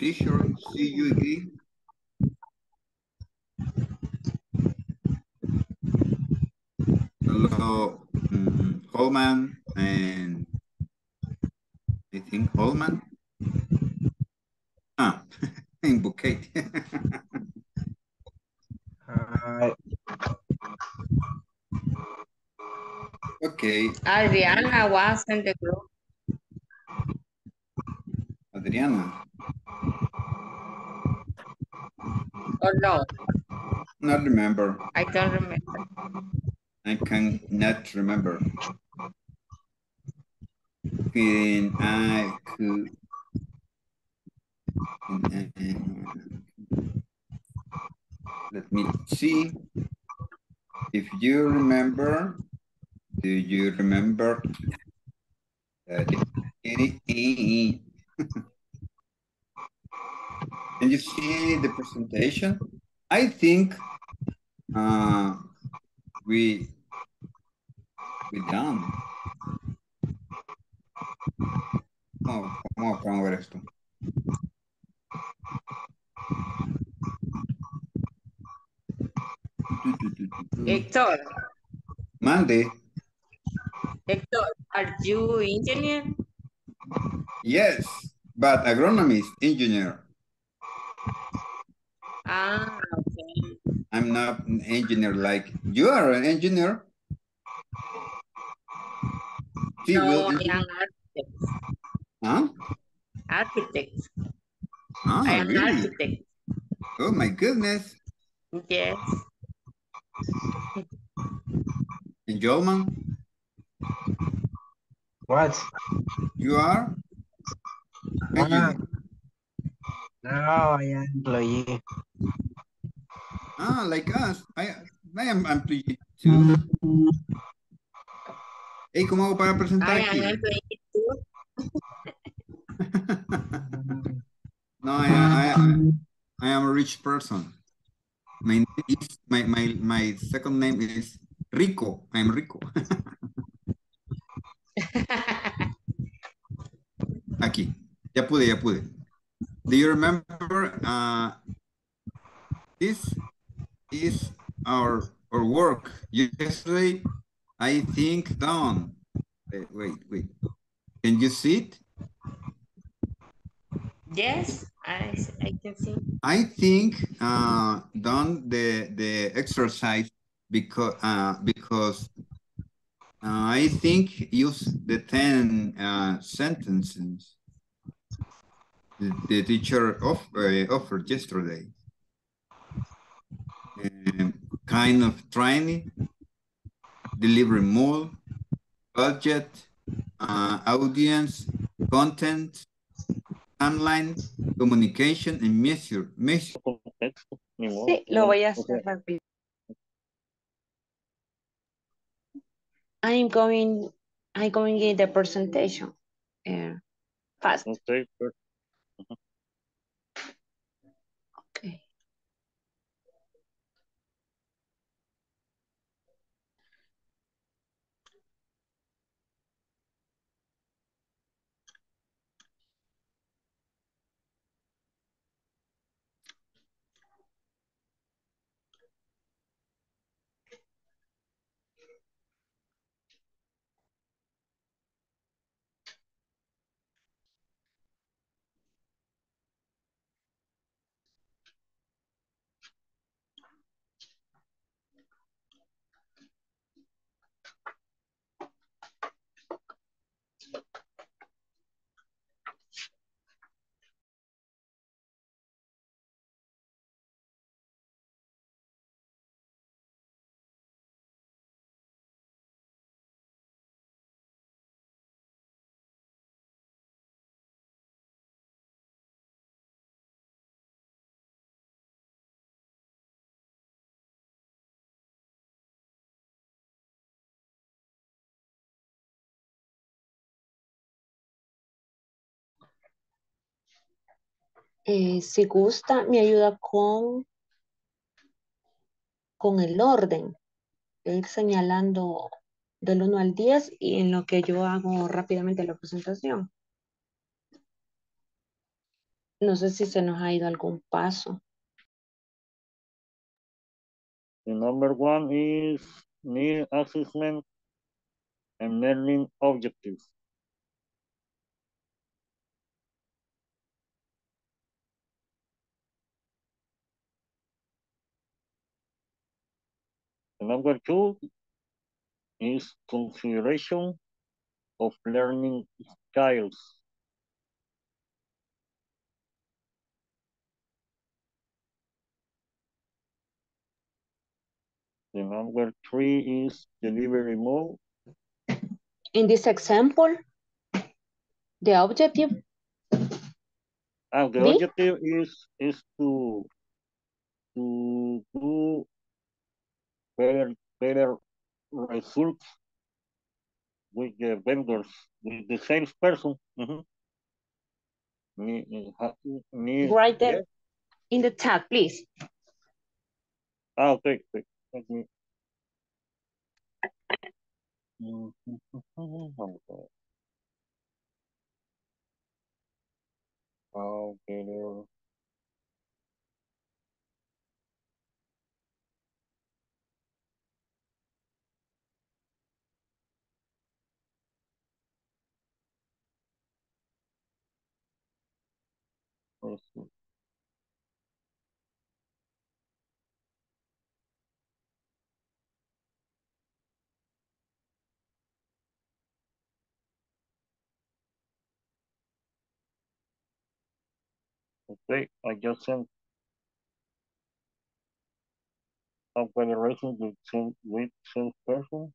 [SPEAKER 3] Teacher, see you again. Hello, mm, Jolman and I think Jolman. Ah, in Bouquet.
[SPEAKER 6] Hi.
[SPEAKER 3] okay,
[SPEAKER 8] Adriana was in the group.
[SPEAKER 3] Adriana.
[SPEAKER 8] Or no,
[SPEAKER 3] Not remember.
[SPEAKER 8] I don't remember.
[SPEAKER 3] I can not remember. Can I could. Let me see. If you remember, do you remember? Uh, Can you see the presentation? I think uh, we we done. Vamos, vamos, vamos a ver esto.
[SPEAKER 8] Héctor,
[SPEAKER 3] Monday.
[SPEAKER 8] Hector, are you engineer?
[SPEAKER 3] Yes, but agronomist, engineer.
[SPEAKER 8] Ah, okay.
[SPEAKER 3] I'm not an engineer like you are an engineer. Civil
[SPEAKER 8] No, I
[SPEAKER 3] engineer.
[SPEAKER 8] am architect.
[SPEAKER 3] Huh?
[SPEAKER 8] Architect.
[SPEAKER 3] Ah,
[SPEAKER 8] I am
[SPEAKER 3] really?
[SPEAKER 8] architect.
[SPEAKER 3] Oh my goodness.
[SPEAKER 8] Yes.
[SPEAKER 3] And Jolman,
[SPEAKER 6] What?
[SPEAKER 3] you are?
[SPEAKER 6] Ah,
[SPEAKER 3] Engineer.
[SPEAKER 6] No, I am employee.
[SPEAKER 3] Ah, like us. I, I am employee too. Hey, ¿cómo hago para presentar
[SPEAKER 8] I am
[SPEAKER 3] aquí?
[SPEAKER 8] employee too.
[SPEAKER 3] No, I, I, I am a rich person. My name is, my, my, my second name is Rico. I'm Rico. Aquí. Ya pude, ya pude. Do you remember uh, this is our our work yesterday? I think done. Eh, Wait, wait. Can you see it?
[SPEAKER 8] Yes, I, I can see.
[SPEAKER 3] I think uh, done the the exercise because uh, because uh, I think use the ten uh, sentences the, the teacher off, uh, offered yesterday. Um, kind of training, delivery mode, budget, uh, audience, content, timeline, communication, and measure, measure.
[SPEAKER 2] Contexto.
[SPEAKER 5] Sí, lo voy a
[SPEAKER 2] O sea,
[SPEAKER 5] hacer rápido. I'm going, I'm going in the presentation. eh, fast.
[SPEAKER 2] okay, per-
[SPEAKER 5] Eh, si gusta, me ayuda con, con el orden, ir señalando del 1 al 10 y en lo que yo hago rápidamente la presentación. No sé si se nos ha ido algún paso.
[SPEAKER 2] The number one is need assessment and learning objectives. Number two is consideration of learning styles. The number three is delivery mode.
[SPEAKER 5] In this example, the objective,
[SPEAKER 2] And Ah, the
[SPEAKER 5] B?
[SPEAKER 2] objective is is to to do better better results with the vendors, with the salesperson. Mhm. Me- me- me-
[SPEAKER 5] right there
[SPEAKER 2] yes.
[SPEAKER 5] in the chat, please.
[SPEAKER 2] Ah, okay, okay. Let me. Mhm. Ah, okay, see. Okay, I just sent a federation with same with same person.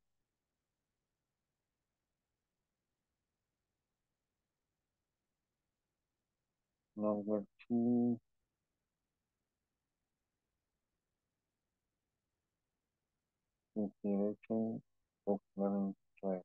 [SPEAKER 2] Number two. Consideration of learning style.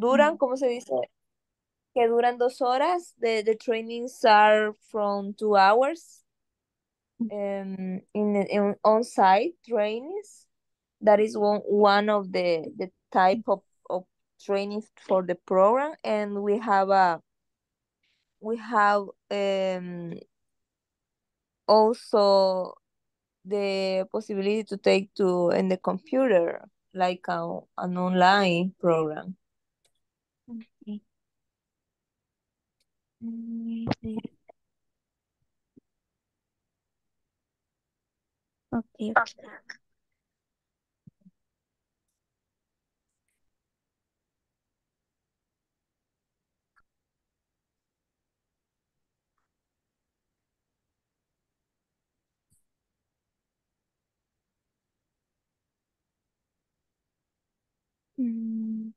[SPEAKER 13] Duran, ¿cómo se dice? Que duran dos horas. The, the trainings are from two hours. Um, in, in on-site trainings. That is one, one of the, the type of, of trainings for the program. And we have a, we have um, also the possibility to take to in the computer like a, an online program.
[SPEAKER 9] Okay. Mm, Okay, okay. Mm,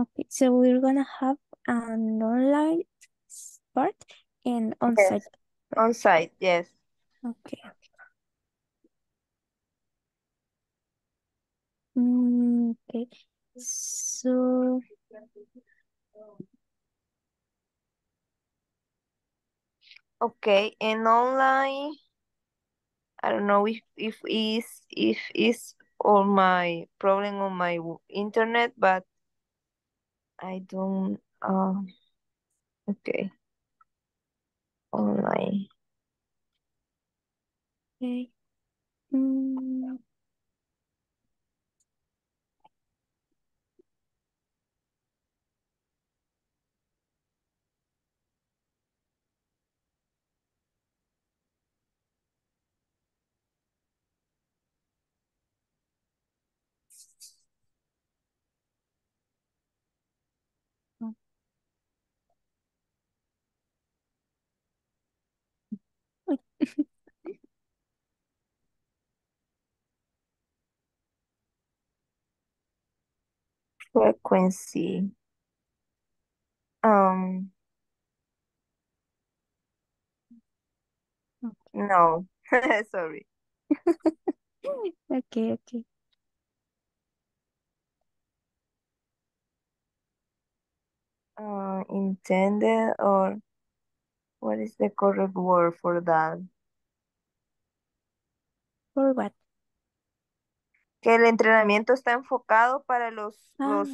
[SPEAKER 9] Okay, so we're gonna have an online part and on-site.
[SPEAKER 13] On-site, yes.
[SPEAKER 9] Okay. Mm, okay, so
[SPEAKER 13] Okay, and online, I don't know if if is if is all my problem on my internet, but I don't. Um. Okay. Online.
[SPEAKER 9] okay. Mm,
[SPEAKER 13] Frequency. Um. No. Sorry.
[SPEAKER 9] okay, okay.
[SPEAKER 13] Uh, intended or what is the correct word for that?
[SPEAKER 9] For what?
[SPEAKER 13] Que el entrenamiento está enfocado para los
[SPEAKER 9] Ah,
[SPEAKER 13] los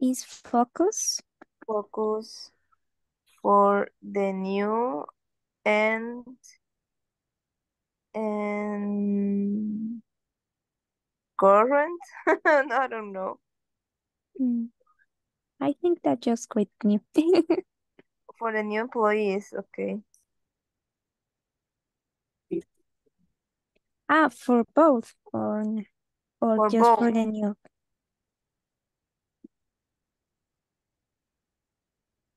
[SPEAKER 9] is focus?
[SPEAKER 13] focus for the new and and current. I don't know.
[SPEAKER 9] Mm, I think that just quite new.
[SPEAKER 13] For the new employees, okay.
[SPEAKER 9] Ah, for both or or
[SPEAKER 13] For
[SPEAKER 9] just for the new?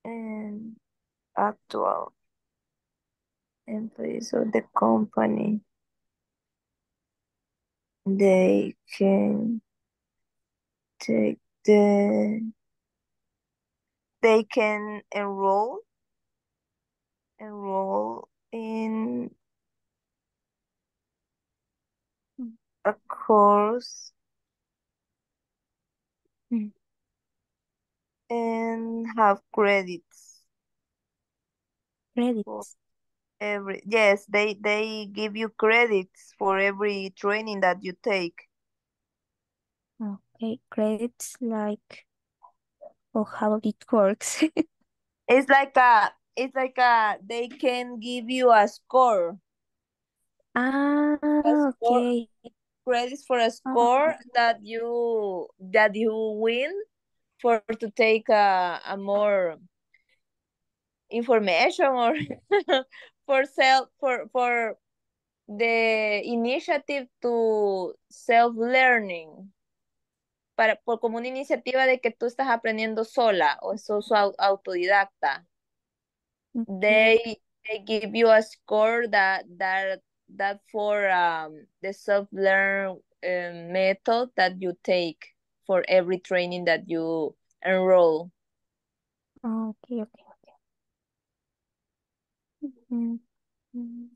[SPEAKER 13] and actual employees of the company. They can take the they can enroll enroll in
[SPEAKER 9] Mm,
[SPEAKER 13] a course
[SPEAKER 9] mm,
[SPEAKER 13] and have credits for
[SPEAKER 9] Credits.
[SPEAKER 13] every yes they they give you credits for every training that you take
[SPEAKER 9] Okay, credits like or how it works.
[SPEAKER 13] it's like a it's like a they can give you a score
[SPEAKER 9] Ah,
[SPEAKER 13] a score
[SPEAKER 9] okay.
[SPEAKER 13] credits for a
[SPEAKER 9] Ah,
[SPEAKER 13] score that you that you win for to take a, a more information or for self for for the initiative to self-learning. Para, por como una iniciativa de que tú estás aprendiendo sola o sos au- They, they give you a score that, that, that for um, the self-learn um, method that you take for every training that you enroll.
[SPEAKER 9] Oh, okay, okay, okay. Mhm, mhm.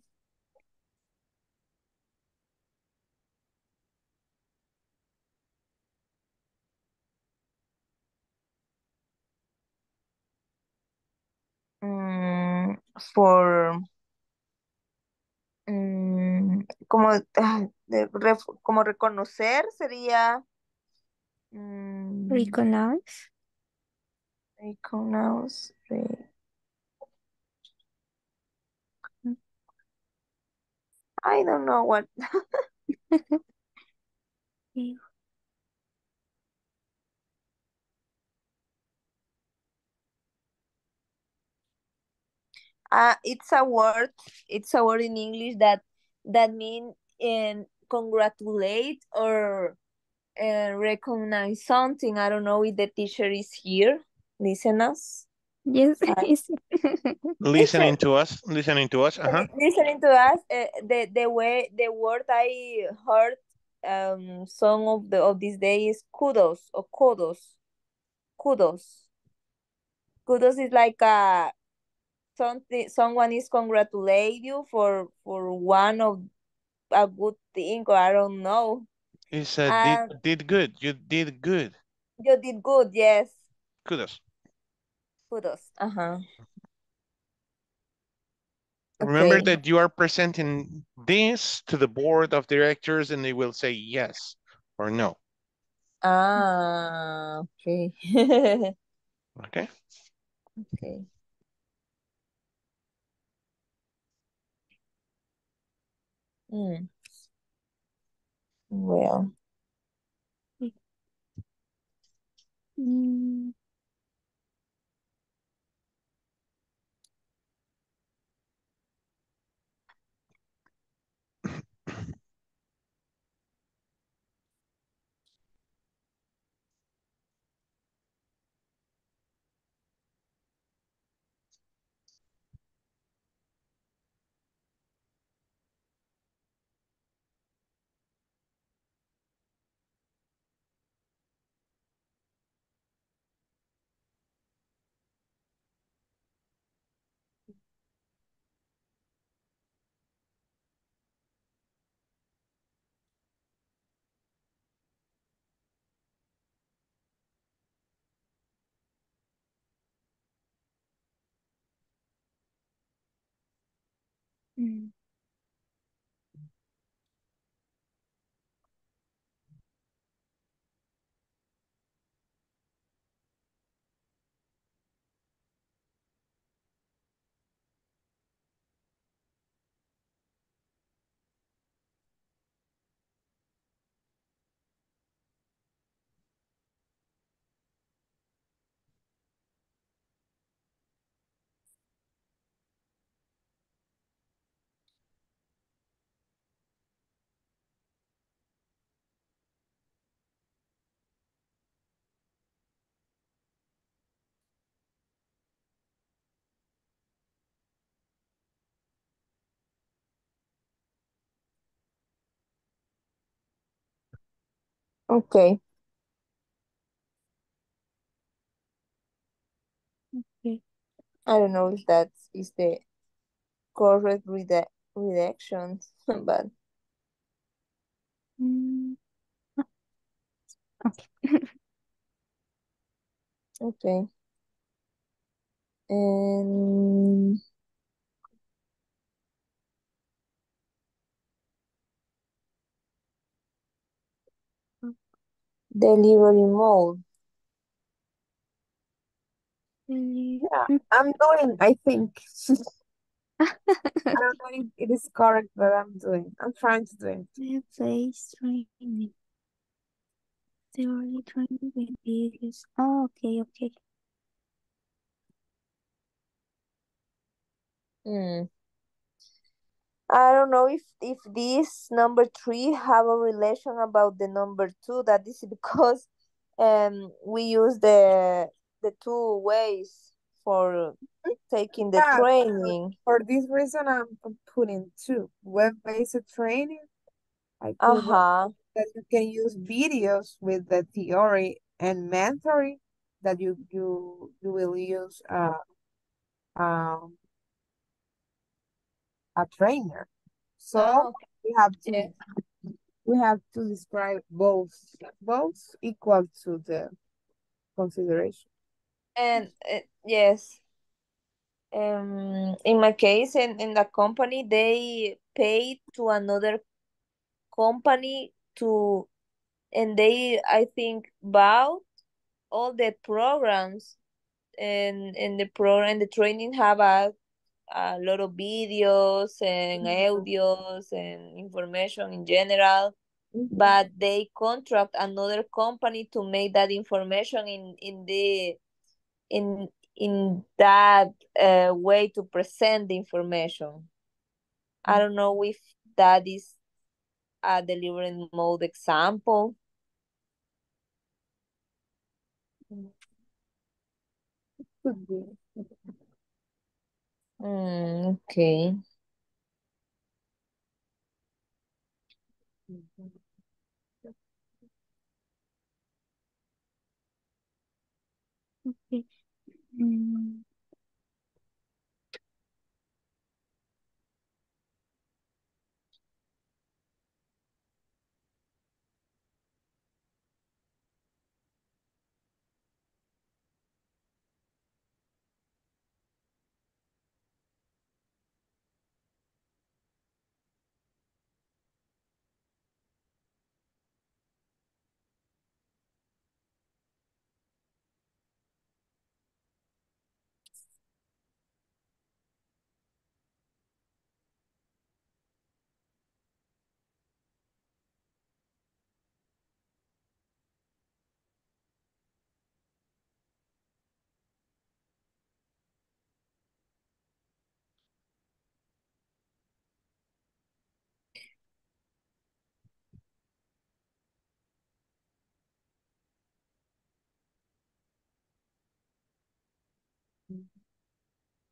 [SPEAKER 13] Mm, for mm, como, ah, de ref- como reconocer sería
[SPEAKER 9] Recognize.
[SPEAKER 13] recognize, re- I don't know what uh, it's a word it's a word in English that that mean and congratulate or uh, recognize something. I don't know if the teacher is here. Listen us.
[SPEAKER 9] Yes,
[SPEAKER 13] Uh,
[SPEAKER 1] Listening to us, listening to us. Uh-huh.
[SPEAKER 13] listening to us uh, the the way the word i heard um some of the of these days kudos or kudos kudos kudos is like a something someone is congratulate you for for one of a good thing or i don't know
[SPEAKER 1] uh,
[SPEAKER 13] um
[SPEAKER 1] did, did good. You did good.
[SPEAKER 13] you did good yes
[SPEAKER 1] Kudos.
[SPEAKER 13] kudos uh-huh
[SPEAKER 1] Remember
[SPEAKER 13] okay
[SPEAKER 1] that you are presenting this to the board of directors and they will say yes or no.
[SPEAKER 13] ah okay
[SPEAKER 1] Okay.
[SPEAKER 13] okay mm. well
[SPEAKER 9] mm, mm.
[SPEAKER 13] Okay
[SPEAKER 9] Okay.
[SPEAKER 13] I don't know if that is the correct reda redaction, but
[SPEAKER 9] Mm, Okay.
[SPEAKER 13] okay. And delivery mode.
[SPEAKER 12] Yeah,
[SPEAKER 9] Mm,
[SPEAKER 12] I'm doing, I think. I don't know if it is correct, but I'm doing. I'm trying to do it.
[SPEAKER 9] Web-based training. Theory training with videos. Oh, okay, okay.
[SPEAKER 13] Mm. I don't know if if this number three have a relation about the number two. That is because um we use the the two ways for taking the
[SPEAKER 12] Yeah,
[SPEAKER 13] training.
[SPEAKER 12] For this reason, I'm putting two. Web-based training.
[SPEAKER 13] Uh-huh.
[SPEAKER 12] that you can use videos with the theory and mentoring that you you you will use uh um a trainer. So
[SPEAKER 13] Oh,
[SPEAKER 12] we have to
[SPEAKER 13] yeah.
[SPEAKER 12] we have to describe both both equal to the consideration.
[SPEAKER 13] And uh, yes, um, in my case, in, in the company, they pay to another company to, and they, I think, bought all the programs and and the program, the training have a, a lot of videos and audios and information in general. But they contract another company to make that information in in the in in that uh, way to present the information. I don't know if that is a delivering mode example.
[SPEAKER 12] Could be.
[SPEAKER 13] Mm, okay.
[SPEAKER 9] Okay. Mm,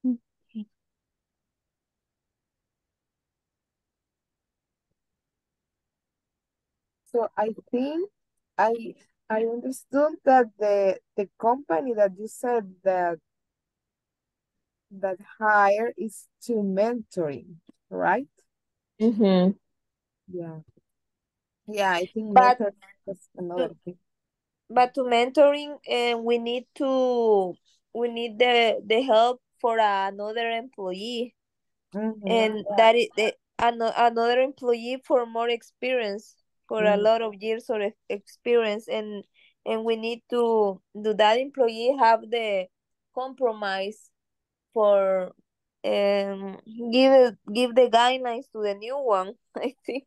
[SPEAKER 9] okay.
[SPEAKER 12] So I think I I understood that the the company that you said that that hire is to mentoring, right?
[SPEAKER 13] Mm-hmm.
[SPEAKER 12] Yeah. Yeah, I think
[SPEAKER 13] But
[SPEAKER 12] mentoring another thing.
[SPEAKER 13] but to mentoring, uh, we need to we need the the help for another employee,
[SPEAKER 12] Mhm.
[SPEAKER 13] and that is the ano- another employee for more experience, for a
[SPEAKER 12] Mm.
[SPEAKER 13] lot of years of experience, and and we need to do that employee have the compromise for um give give the guidelines to the new one. I think,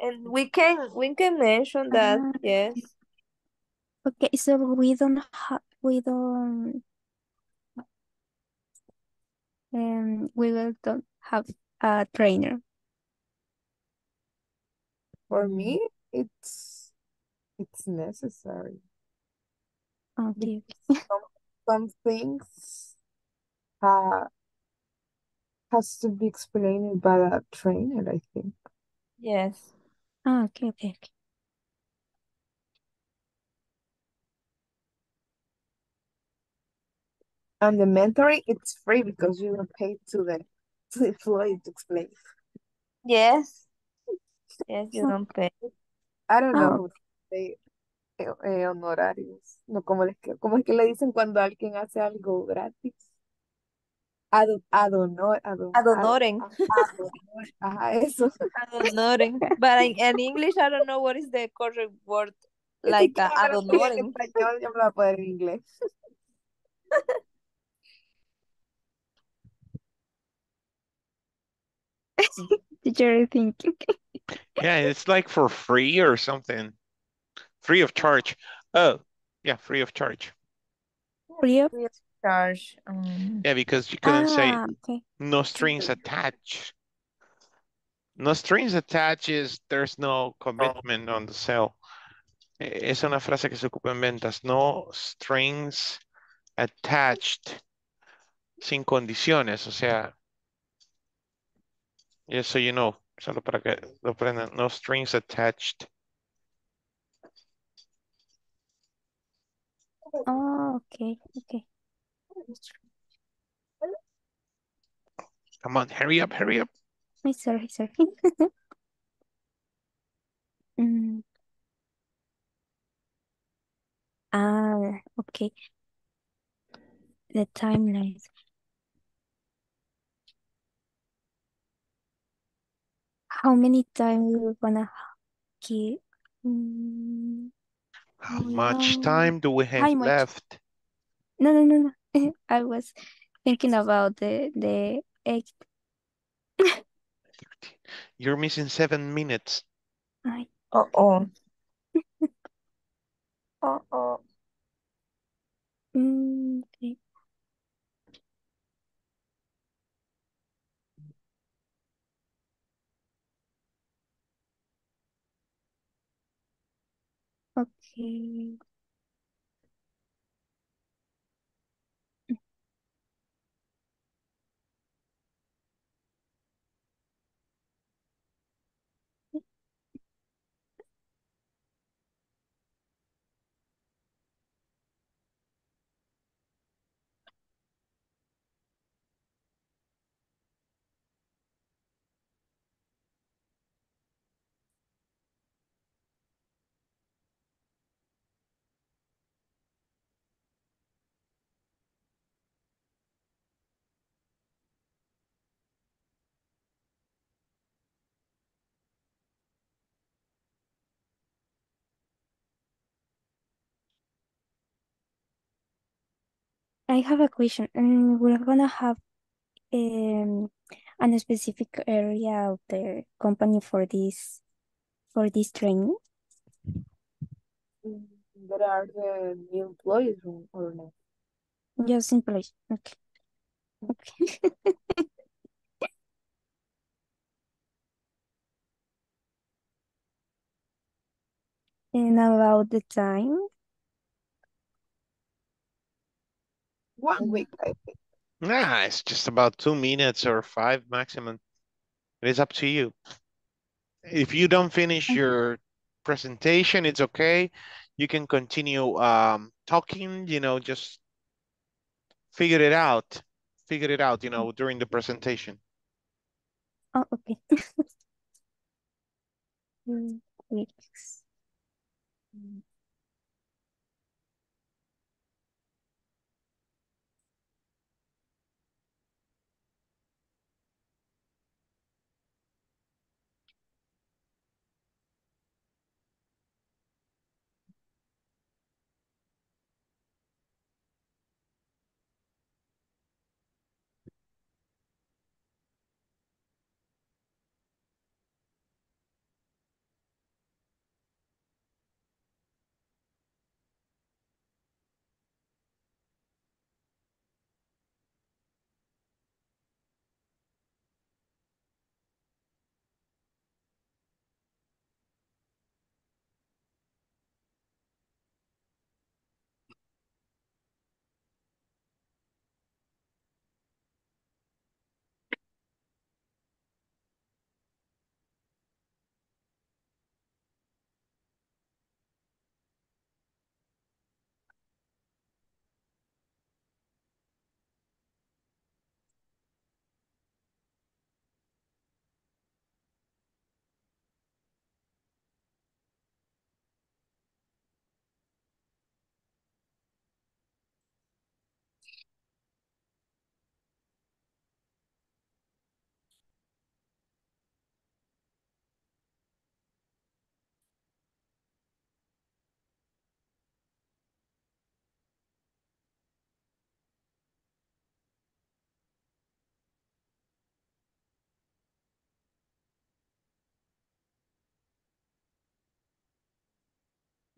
[SPEAKER 13] and we can we can mention that
[SPEAKER 9] Ah,
[SPEAKER 13] yes.
[SPEAKER 9] okay, so we don't have, we don't, um, we will don't have a trainer.
[SPEAKER 12] For me, it's it's necessary
[SPEAKER 9] Okay,
[SPEAKER 12] because some, some things uh, has to be explained by a trainer, I think.
[SPEAKER 13] Yes.
[SPEAKER 9] Ah, okay, okay, okay.
[SPEAKER 12] And the mentoring, it's free because you are paid to the to the employee to explain.
[SPEAKER 13] Yes. Yes, you
[SPEAKER 9] Ah,
[SPEAKER 13] don't pay.
[SPEAKER 12] I don't know
[SPEAKER 9] ah,
[SPEAKER 12] how to say eh, eh, honorarios. No, ¿cómo, les, cómo es que le dicen cuando alguien hace algo gratis? Ad, ad honor, ad, hon-
[SPEAKER 13] Ad
[SPEAKER 12] ad-
[SPEAKER 13] honorem.
[SPEAKER 12] ad honor. Ajá, eso.
[SPEAKER 13] Ad honorem. But in, in English, I don't know what is the correct word. Like uh,
[SPEAKER 12] yo me
[SPEAKER 13] ad
[SPEAKER 12] la sé en español, yo me voy a poner en inglés.
[SPEAKER 9] teacher thinking.
[SPEAKER 1] Yeah, it's like for free or something. Free of charge. Oh, yeah, free of charge.
[SPEAKER 9] Free of,
[SPEAKER 13] charge. Um,
[SPEAKER 1] Yeah, because you couldn't say
[SPEAKER 9] ah, okay.
[SPEAKER 1] no strings attached. No strings attached is there's no commitment on the sale. Es una frase que se ocupa en ventas. No strings attached. Sin condiciones, o sea. Just so you know. Solo para que lo aprendan. No strings attached.
[SPEAKER 9] Oh, okay, okay.
[SPEAKER 1] Come on, hurry up, hurry up.
[SPEAKER 9] Ay, sorry, sorry. Mm. Ah, okay. The timelines. How many times we're gonna keep? Mm,
[SPEAKER 1] How much
[SPEAKER 9] long-
[SPEAKER 1] time do we have
[SPEAKER 9] much?
[SPEAKER 1] left?
[SPEAKER 9] No, no, no, no. I was thinking about the the eight.
[SPEAKER 1] You're missing seven minutes.
[SPEAKER 9] Ay,
[SPEAKER 13] Uh-oh. Uh-oh.
[SPEAKER 9] mm, okay. Okay. I have a question. Um, we're gonna have um a specific area of the company for this for this training.
[SPEAKER 12] Mm, There are the new employees or or no?
[SPEAKER 9] Just employees. Okay. Okay. And about the time,
[SPEAKER 12] One mm-hmm. week, I think.
[SPEAKER 1] Nah, it's just about two minutes or five maximum. It is up to you. If you don't finish mm-hmm. your presentation, it's okay. You can continue um, talking, you know, just figure it out. Figure it out, you know, during the presentation.
[SPEAKER 9] oh, okay. Two mm.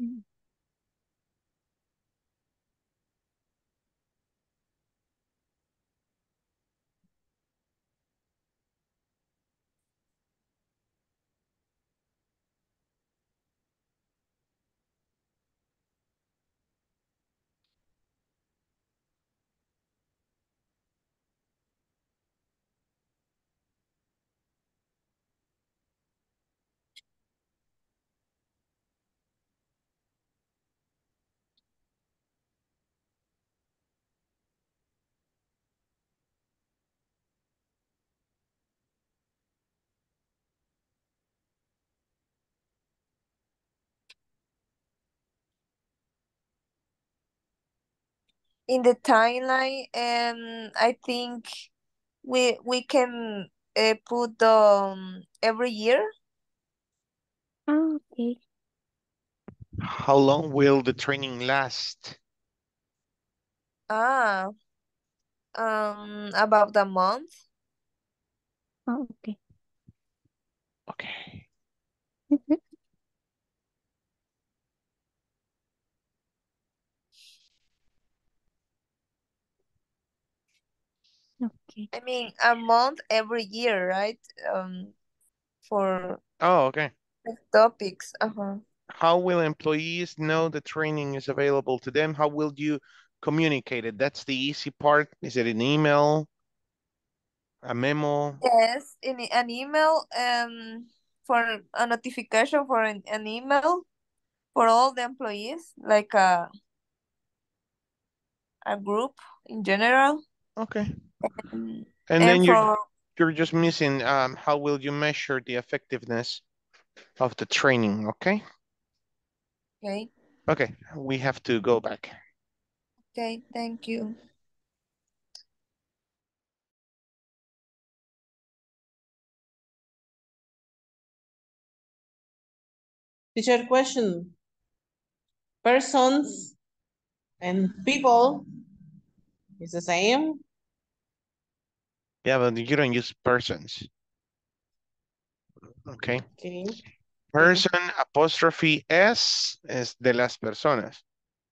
[SPEAKER 9] Weeks. Mm. Mm.
[SPEAKER 13] In the timeline, and I think we we can uh, put the um, every year.
[SPEAKER 9] Oh, okay.
[SPEAKER 1] How long will the training last?
[SPEAKER 13] Ah, um, about a month.
[SPEAKER 9] Oh, okay.
[SPEAKER 1] Okay.
[SPEAKER 9] Okay.
[SPEAKER 13] I mean, a month every year, right? Um, for
[SPEAKER 1] Oh, okay.
[SPEAKER 13] topics. Uh-huh.
[SPEAKER 1] How will employees know the training is available to them? How will you communicate it? That's the easy part. Is it an email? A memo?
[SPEAKER 13] Yes, in an email, um, for a notification for an, an email for all the employees, like a a group in general.
[SPEAKER 1] Okay.
[SPEAKER 13] And,
[SPEAKER 1] And
[SPEAKER 13] and
[SPEAKER 1] then you're you're just missing um how will you measure the effectiveness of the training, okay?
[SPEAKER 13] okay,
[SPEAKER 1] Okay, we have to go back.
[SPEAKER 13] okay, thank you.
[SPEAKER 7] Teacher question. Persons and people is the same.
[SPEAKER 1] Yeah, but you don't use persons. Okay.
[SPEAKER 7] Okay.
[SPEAKER 1] Person apostrophe S es de las personas,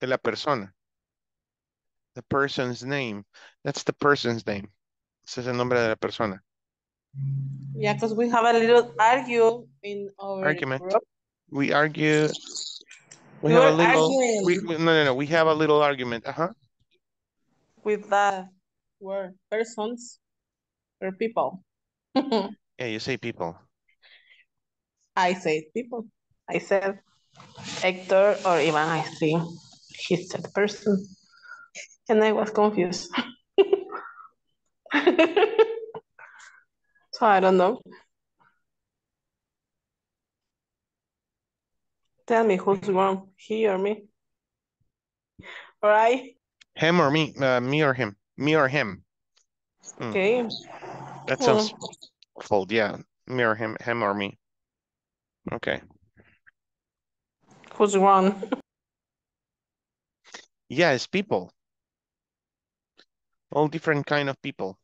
[SPEAKER 1] de la persona. The person's name. That's the person's name. Ese es el nombre de la persona.
[SPEAKER 7] Yeah, because we have a little argue in our
[SPEAKER 1] Argument.
[SPEAKER 7] group.
[SPEAKER 1] We argue. We
[SPEAKER 7] We
[SPEAKER 1] have a little.
[SPEAKER 7] arguing.
[SPEAKER 1] We, we- no, no, no. We have a little argument. Uh huh.
[SPEAKER 7] with that word persons or people.
[SPEAKER 1] Yeah, you say people.
[SPEAKER 7] I say people. I said Hector or Ivan, I think he said person. And I was confused. so I don't know. Tell me who's wrong, he or me. All right.
[SPEAKER 1] Him or me? Uh, me or him? Me or him? Hmm,
[SPEAKER 7] Okay.
[SPEAKER 1] That
[SPEAKER 7] Well,
[SPEAKER 1] sounds awful. Yeah, mirror him, him or me. Okay.
[SPEAKER 7] who's wrong?
[SPEAKER 1] Yeah, it's people. All different kind of people.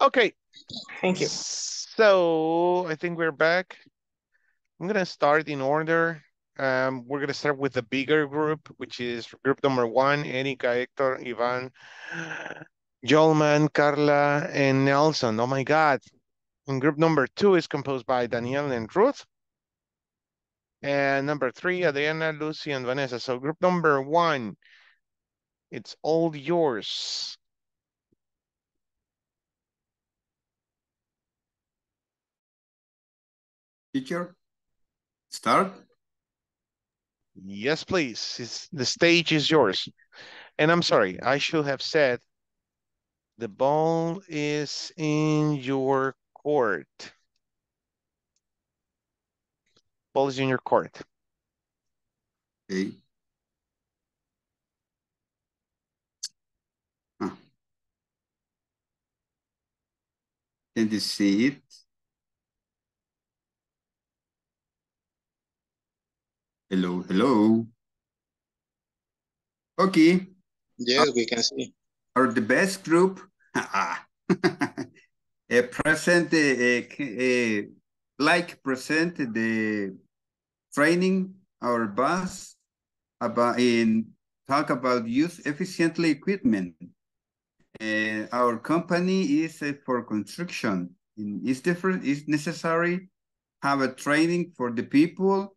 [SPEAKER 1] Okay.
[SPEAKER 7] Thank you.
[SPEAKER 1] So I think we're back. I'm gonna start in order. Um, we're gonna start with the bigger group, which is group number one, Erika, Hector, Ivan, Jolman, Carla, and Nelson. Oh my God. And group number two is composed by Danielle and Ruth. And number three, Adriana, Lucy, and Vanessa. So group number one, it's all yours.
[SPEAKER 3] Teacher, start.
[SPEAKER 1] Yes, please. It's, the stage is yours. And I'm sorry, I should have said the ball is in your court. Ball is in your court.
[SPEAKER 3] Okay. Ah. Can you see it? Hello, hello. Okay,
[SPEAKER 11] Yes, we can see.
[SPEAKER 3] are the best group. Eh, present, eh, like present the training our boss about in talk about use efficiently equipment. Uh, our company is uh, for construction. In- It's different, it's necessary have a training for the people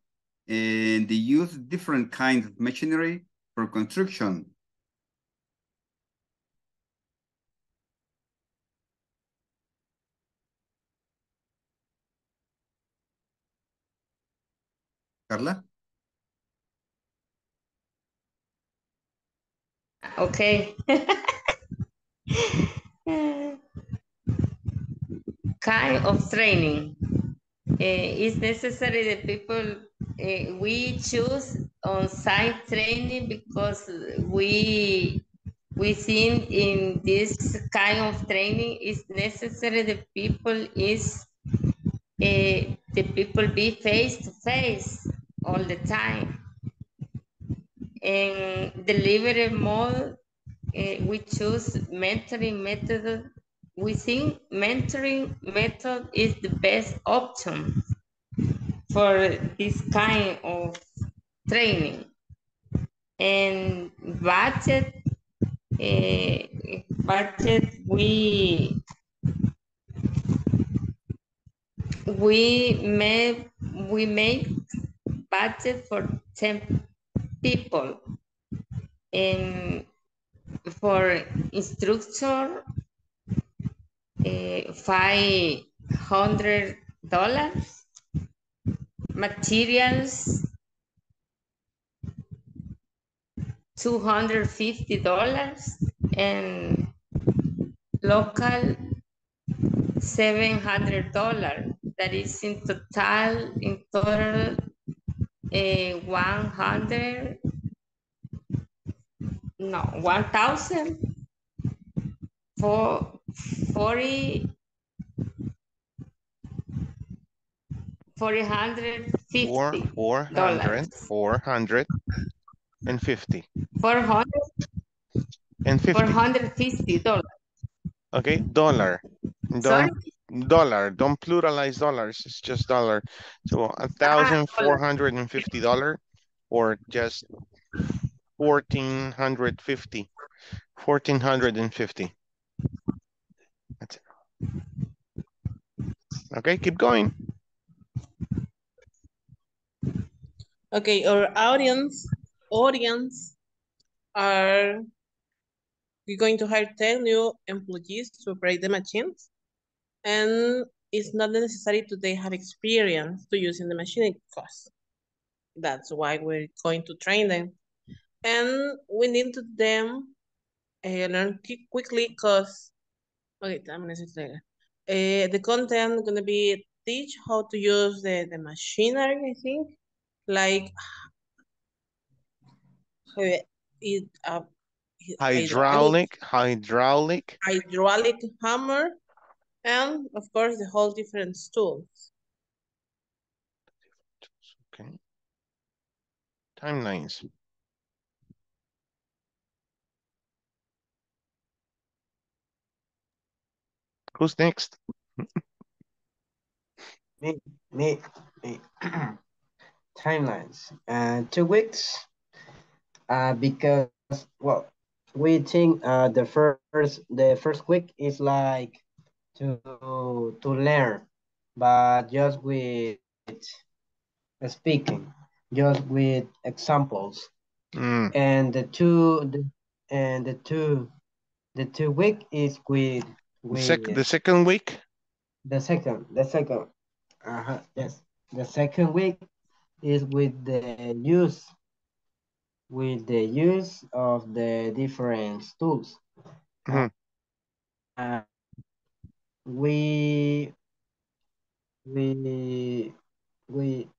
[SPEAKER 3] and they use different kinds of machinery for construction. Carla?
[SPEAKER 8] Okay. kind of training. Uh, it's necessary that people, uh, we choose on-site training because we we think in this kind of training is necessary the people is uh, the people be face to face all the time. And delivery mode uh, we choose mentoring method we think mentoring method is the best option for this kind of training. And budget uh, budget we we made we make budget for 10 people. And for instructor uh, five hundred dollars. Materials two hundred fifty dollars. And local seven hundred dollars. That is in total in total uh, one hundred no one thousand four hundred fifty
[SPEAKER 1] Four, four hundred, four hundred and fifty,
[SPEAKER 8] four hundred
[SPEAKER 1] and
[SPEAKER 8] four
[SPEAKER 1] fifty.
[SPEAKER 8] hundred fifty dollars
[SPEAKER 1] Okay, dollar.
[SPEAKER 8] Sorry?
[SPEAKER 1] Don't dollar. Don't pluralize dollars. It's just dollar. So a thousand ah, four hundred and fifty dollar, or just fourteen hundred fifty. Fourteen hundred and fifty. Okay, keep going.
[SPEAKER 7] Okay, our audience, audience are we going to hire 10 new employees to operate the machines. And it's not necessary to they have experience to using the machine course. That's why we're going to train them. And we need to them uh, learn quickly because, okay, I'm gonna say it later. Uh, the content gonna be teach how to use the, the machinery, I think, like uh, it, uh,
[SPEAKER 1] Hydraulic, hydraulic,
[SPEAKER 7] hydraulic hammer, and of course the whole different tools.
[SPEAKER 1] okay. Timelines. Who's next?
[SPEAKER 6] Me, me, me. Timelines. Uh, two weeks. Uh, because well, we think uh the first the first week is like to to learn, but just with speaking, just with examples.
[SPEAKER 1] Mm,
[SPEAKER 6] And the two the, and the two the two week is with with
[SPEAKER 1] Sec the second week?
[SPEAKER 6] the second, the second, uh-huh, yes. The second week is with the use, with the use of the different tools.
[SPEAKER 1] Mhm.
[SPEAKER 6] Uh, we, we, we,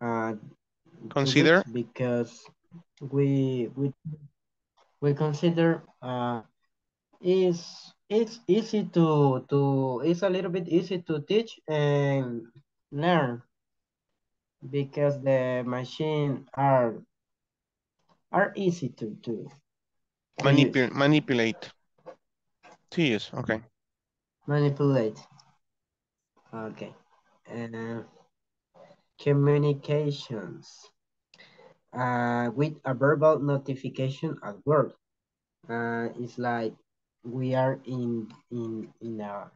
[SPEAKER 6] uh,
[SPEAKER 1] Consider?
[SPEAKER 6] Because we, we, we consider, uh, is it's easy to to it's a little bit easy to teach and learn because the machine are are easy to to, use,
[SPEAKER 1] manipulate. To use, okay.
[SPEAKER 6] manipulate. Okay and communications. Uh with a verbal notification at work. Uh it's like we are in in in a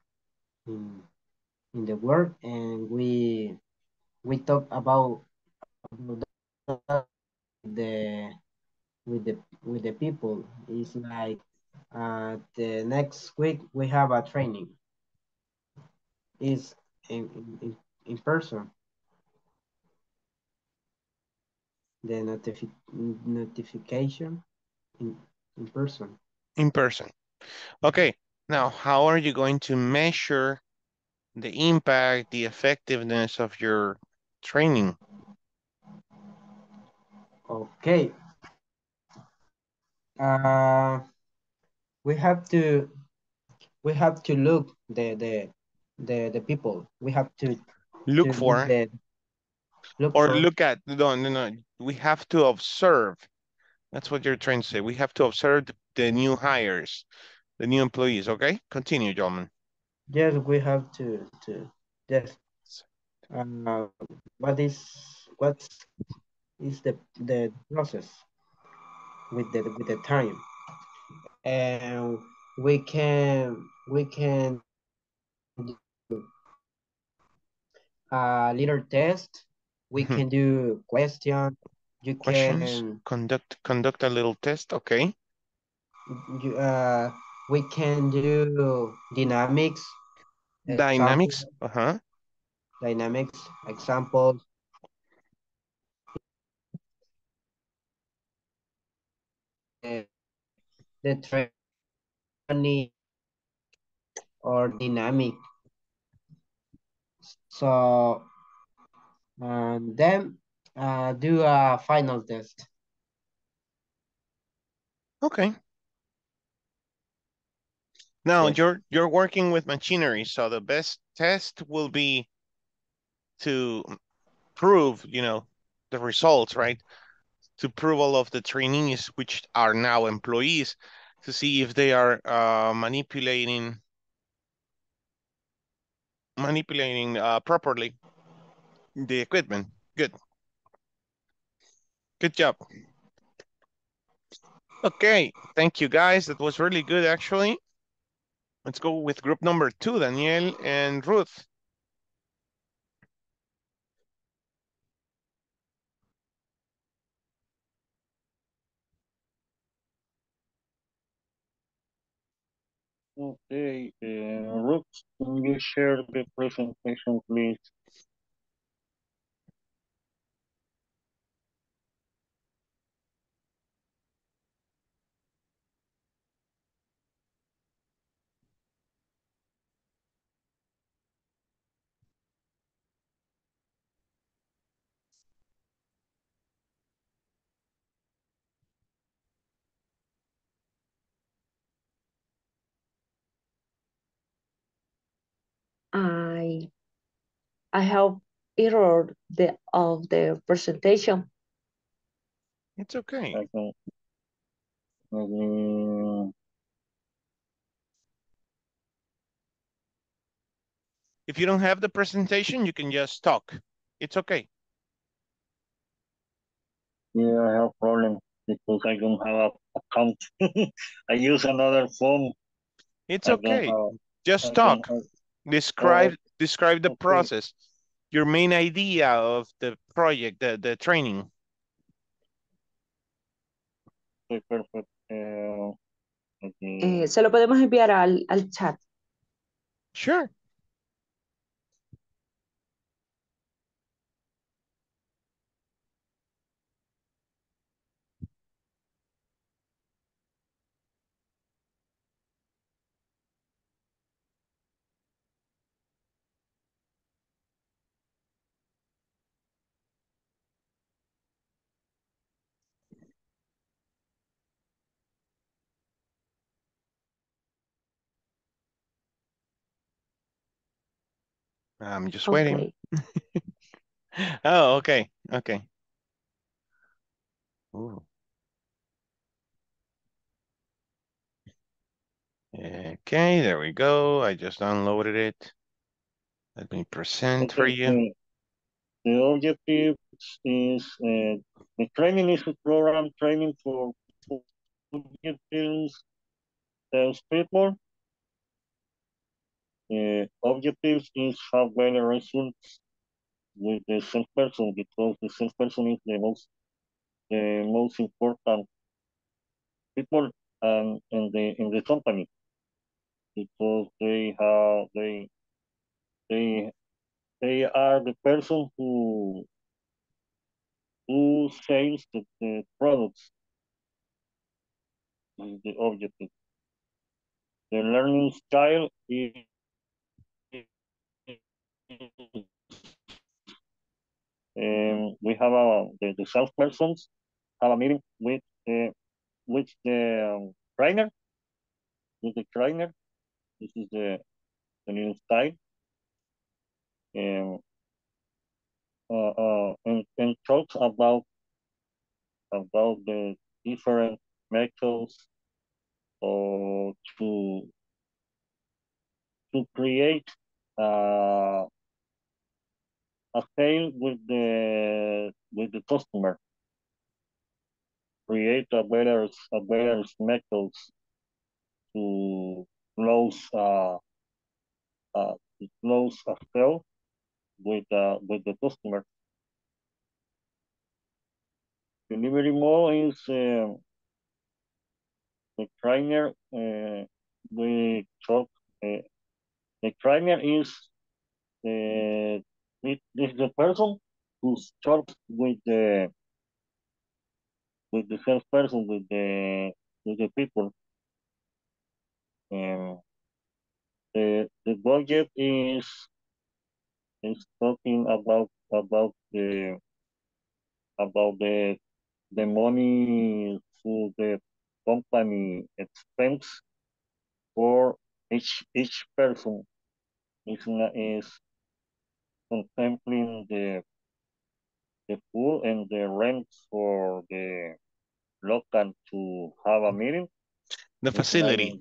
[SPEAKER 6] in in the work and we we talk about, about the with the with the people. It's like uh the next week we have a training. Is in, in in person. The notifi notification in in person.
[SPEAKER 1] In person. Okay, now how are you going to measure the impact, the effectiveness of your training?
[SPEAKER 6] Okay. Uh, we have to we have to look the the the the people. We have to
[SPEAKER 1] Look
[SPEAKER 6] to
[SPEAKER 1] for
[SPEAKER 6] the look
[SPEAKER 1] or
[SPEAKER 6] for
[SPEAKER 1] look at no no no. We have to observe. That's what you're trying to say. We have to observe the, the new hires, the new employees. Okay, continue, gentlemen.
[SPEAKER 6] yes we have to to yes. Uh, what is what is the the process with the with the time and we can we can do a little test we
[SPEAKER 1] Mhm.
[SPEAKER 6] can do question you
[SPEAKER 1] Questions.
[SPEAKER 6] can
[SPEAKER 1] Conduct conduct a little test. Okay.
[SPEAKER 6] you, uh we can do dynamics
[SPEAKER 1] Dynamics. Uh huh.
[SPEAKER 6] dynamics examples uh, the training or dynamic so and then uh, do a final test
[SPEAKER 1] Okay. Now
[SPEAKER 6] Yes.
[SPEAKER 1] you're you're working with machinery, so the best test will be to prove, you know, the results, right? To prove all of the trainees, which are now employees, to see if they are uh, manipulating manipulating uh, properly the equipment. Good. Good job. Okay, thank you guys. That was really good, actually. Let's go with group number two, Daniel and Ruth.
[SPEAKER 2] Okay, uh, Ruth, can you share the presentation, please?
[SPEAKER 5] I I have error the of the presentation.
[SPEAKER 1] It's okay.
[SPEAKER 2] I can, uh,
[SPEAKER 1] If you don't have the presentation, you can just talk. It's okay.
[SPEAKER 2] yeah, I have problem because I don't have a account. I use another phone.
[SPEAKER 1] It's
[SPEAKER 2] I
[SPEAKER 1] okay.
[SPEAKER 2] have- I
[SPEAKER 1] Just
[SPEAKER 2] don't
[SPEAKER 1] talk.
[SPEAKER 2] have-
[SPEAKER 1] Describe describe the
[SPEAKER 2] okay.
[SPEAKER 1] process. Your main idea of the project, the, the training.
[SPEAKER 2] Okay, perfect. Uh, okay.
[SPEAKER 5] Eh, se lo podemos enviar al, al chat.
[SPEAKER 1] Sure. I'm just waiting.
[SPEAKER 5] Okay.
[SPEAKER 1] Oh, okay. Okay. Ooh. Okay, there we go. I just downloaded it. Let me present for you.
[SPEAKER 2] The objective is, uh, the training is a program training for objectives, salespeople. Uh, objectives is have better results with the salesperson because the salesperson is the most, the most important people and in the in the company because they have they they they are the person who who sells the, the products the objective. The learning style is um, we have uh, the, the salespersons have a meeting with the with the um, trainer, with the trainer. This is the the new style. And uh, uh, and, and talks about about the different methods or to to create uh, a sale with the with the customer. Create a better a better methods to close uh, uh to close a sale with uh with the customer. Delivery model is uh, the trainer. Uh, we talk. Uh, the trainer is uh, it is the person who talks with the with the salesperson with the with the people. And the the budget is is talking about about the about the the money for the company expense for each each person is is contemplating the the food and the rent for the local to have a meeting.
[SPEAKER 1] The facility.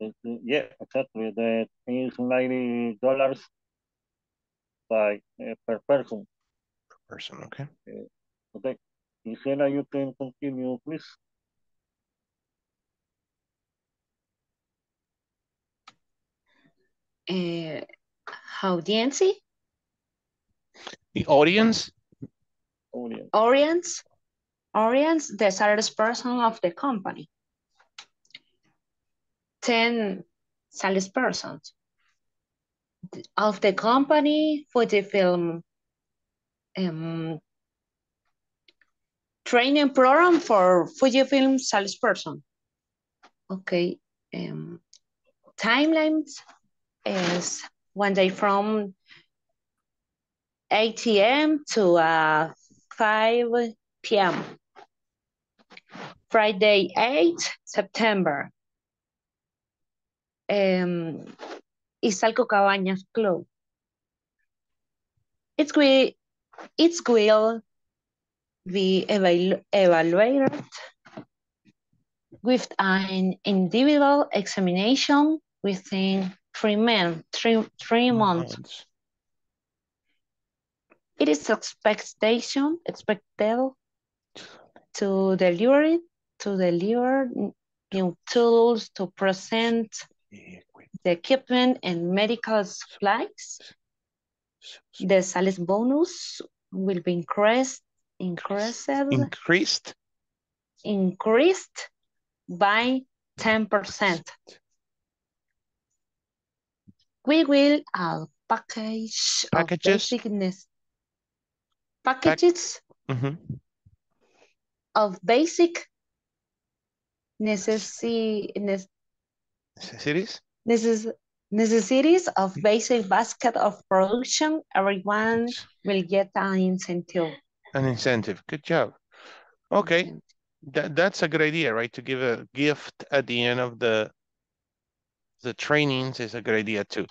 [SPEAKER 2] it's- yeah, exactly. That is ninety dollars by uh, per person.
[SPEAKER 1] Per Person, okay.
[SPEAKER 2] Uh, okay, Gisela, you can continue, please.
[SPEAKER 5] Uh, audience,
[SPEAKER 1] The audience.
[SPEAKER 2] Audience.
[SPEAKER 5] audience, audience, the salesperson of the company. 10 salespersons of the company Fujifilm um, training program for Fujifilm salesperson. Okay. Um, timelines is one day from 8 a.m. to uh, 5 p.m. Friday, 8 September. Um, Izalco Cabañas Club. It will, it will be evalu evaluated with an individual examination within three, months. three, three months. It is expectation, expected to deliver to deliver new tools to present the equipment and medical supplies. The sales bonus will be increased, increased,
[SPEAKER 1] Increased.
[SPEAKER 5] increased by 10%. We will add package
[SPEAKER 1] Packages.
[SPEAKER 5] of basic packages
[SPEAKER 1] Mhm.
[SPEAKER 5] of basic necessi
[SPEAKER 1] Necessities.
[SPEAKER 5] necess- necessities of basic basket of production. Everyone will get an incentive.
[SPEAKER 1] An incentive. Good job. Okay. That, that's a good idea, right? To give a gift at the end of the the trainings is a good idea too.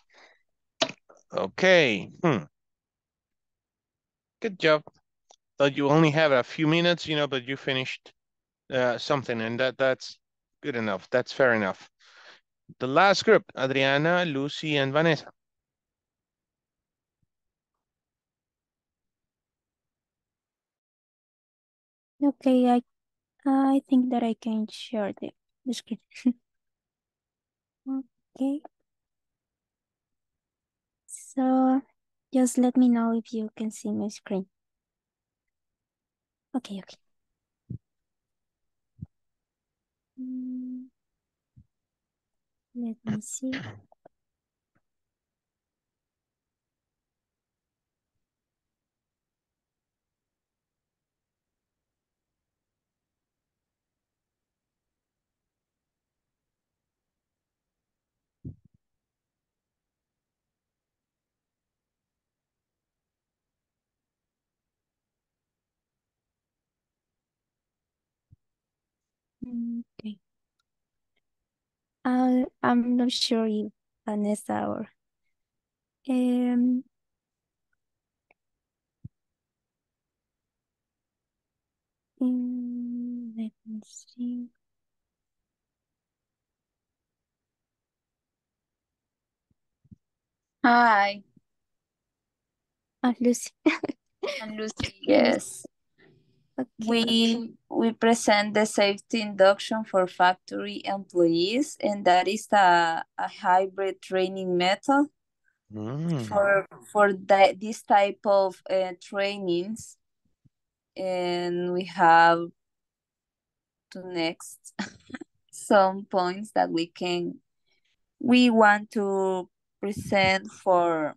[SPEAKER 1] Okay. Hmm. Good job. Thought you only have a few minutes, you know, but you finished uh, something, and that that's good enough. That's fair enough. The last group, Adriana, Lucy, and Vanessa.
[SPEAKER 9] Okay, I I think that I can share the, the. Okay. So just let me know if you can see my screen. Okay, okay. Mm, Let me see. Okay. Uh, I'm not sure if Vanessa or um mm, let me see.
[SPEAKER 13] Hi,
[SPEAKER 9] Ah, Lucy.
[SPEAKER 13] I'm. Lucy. Yes.
[SPEAKER 9] Okay.
[SPEAKER 13] We we present the safety induction for factory employees, and that is a, a hybrid training method
[SPEAKER 1] Mm.
[SPEAKER 13] for for that this type of uh, trainings. And we have to next some points that we can we want to present for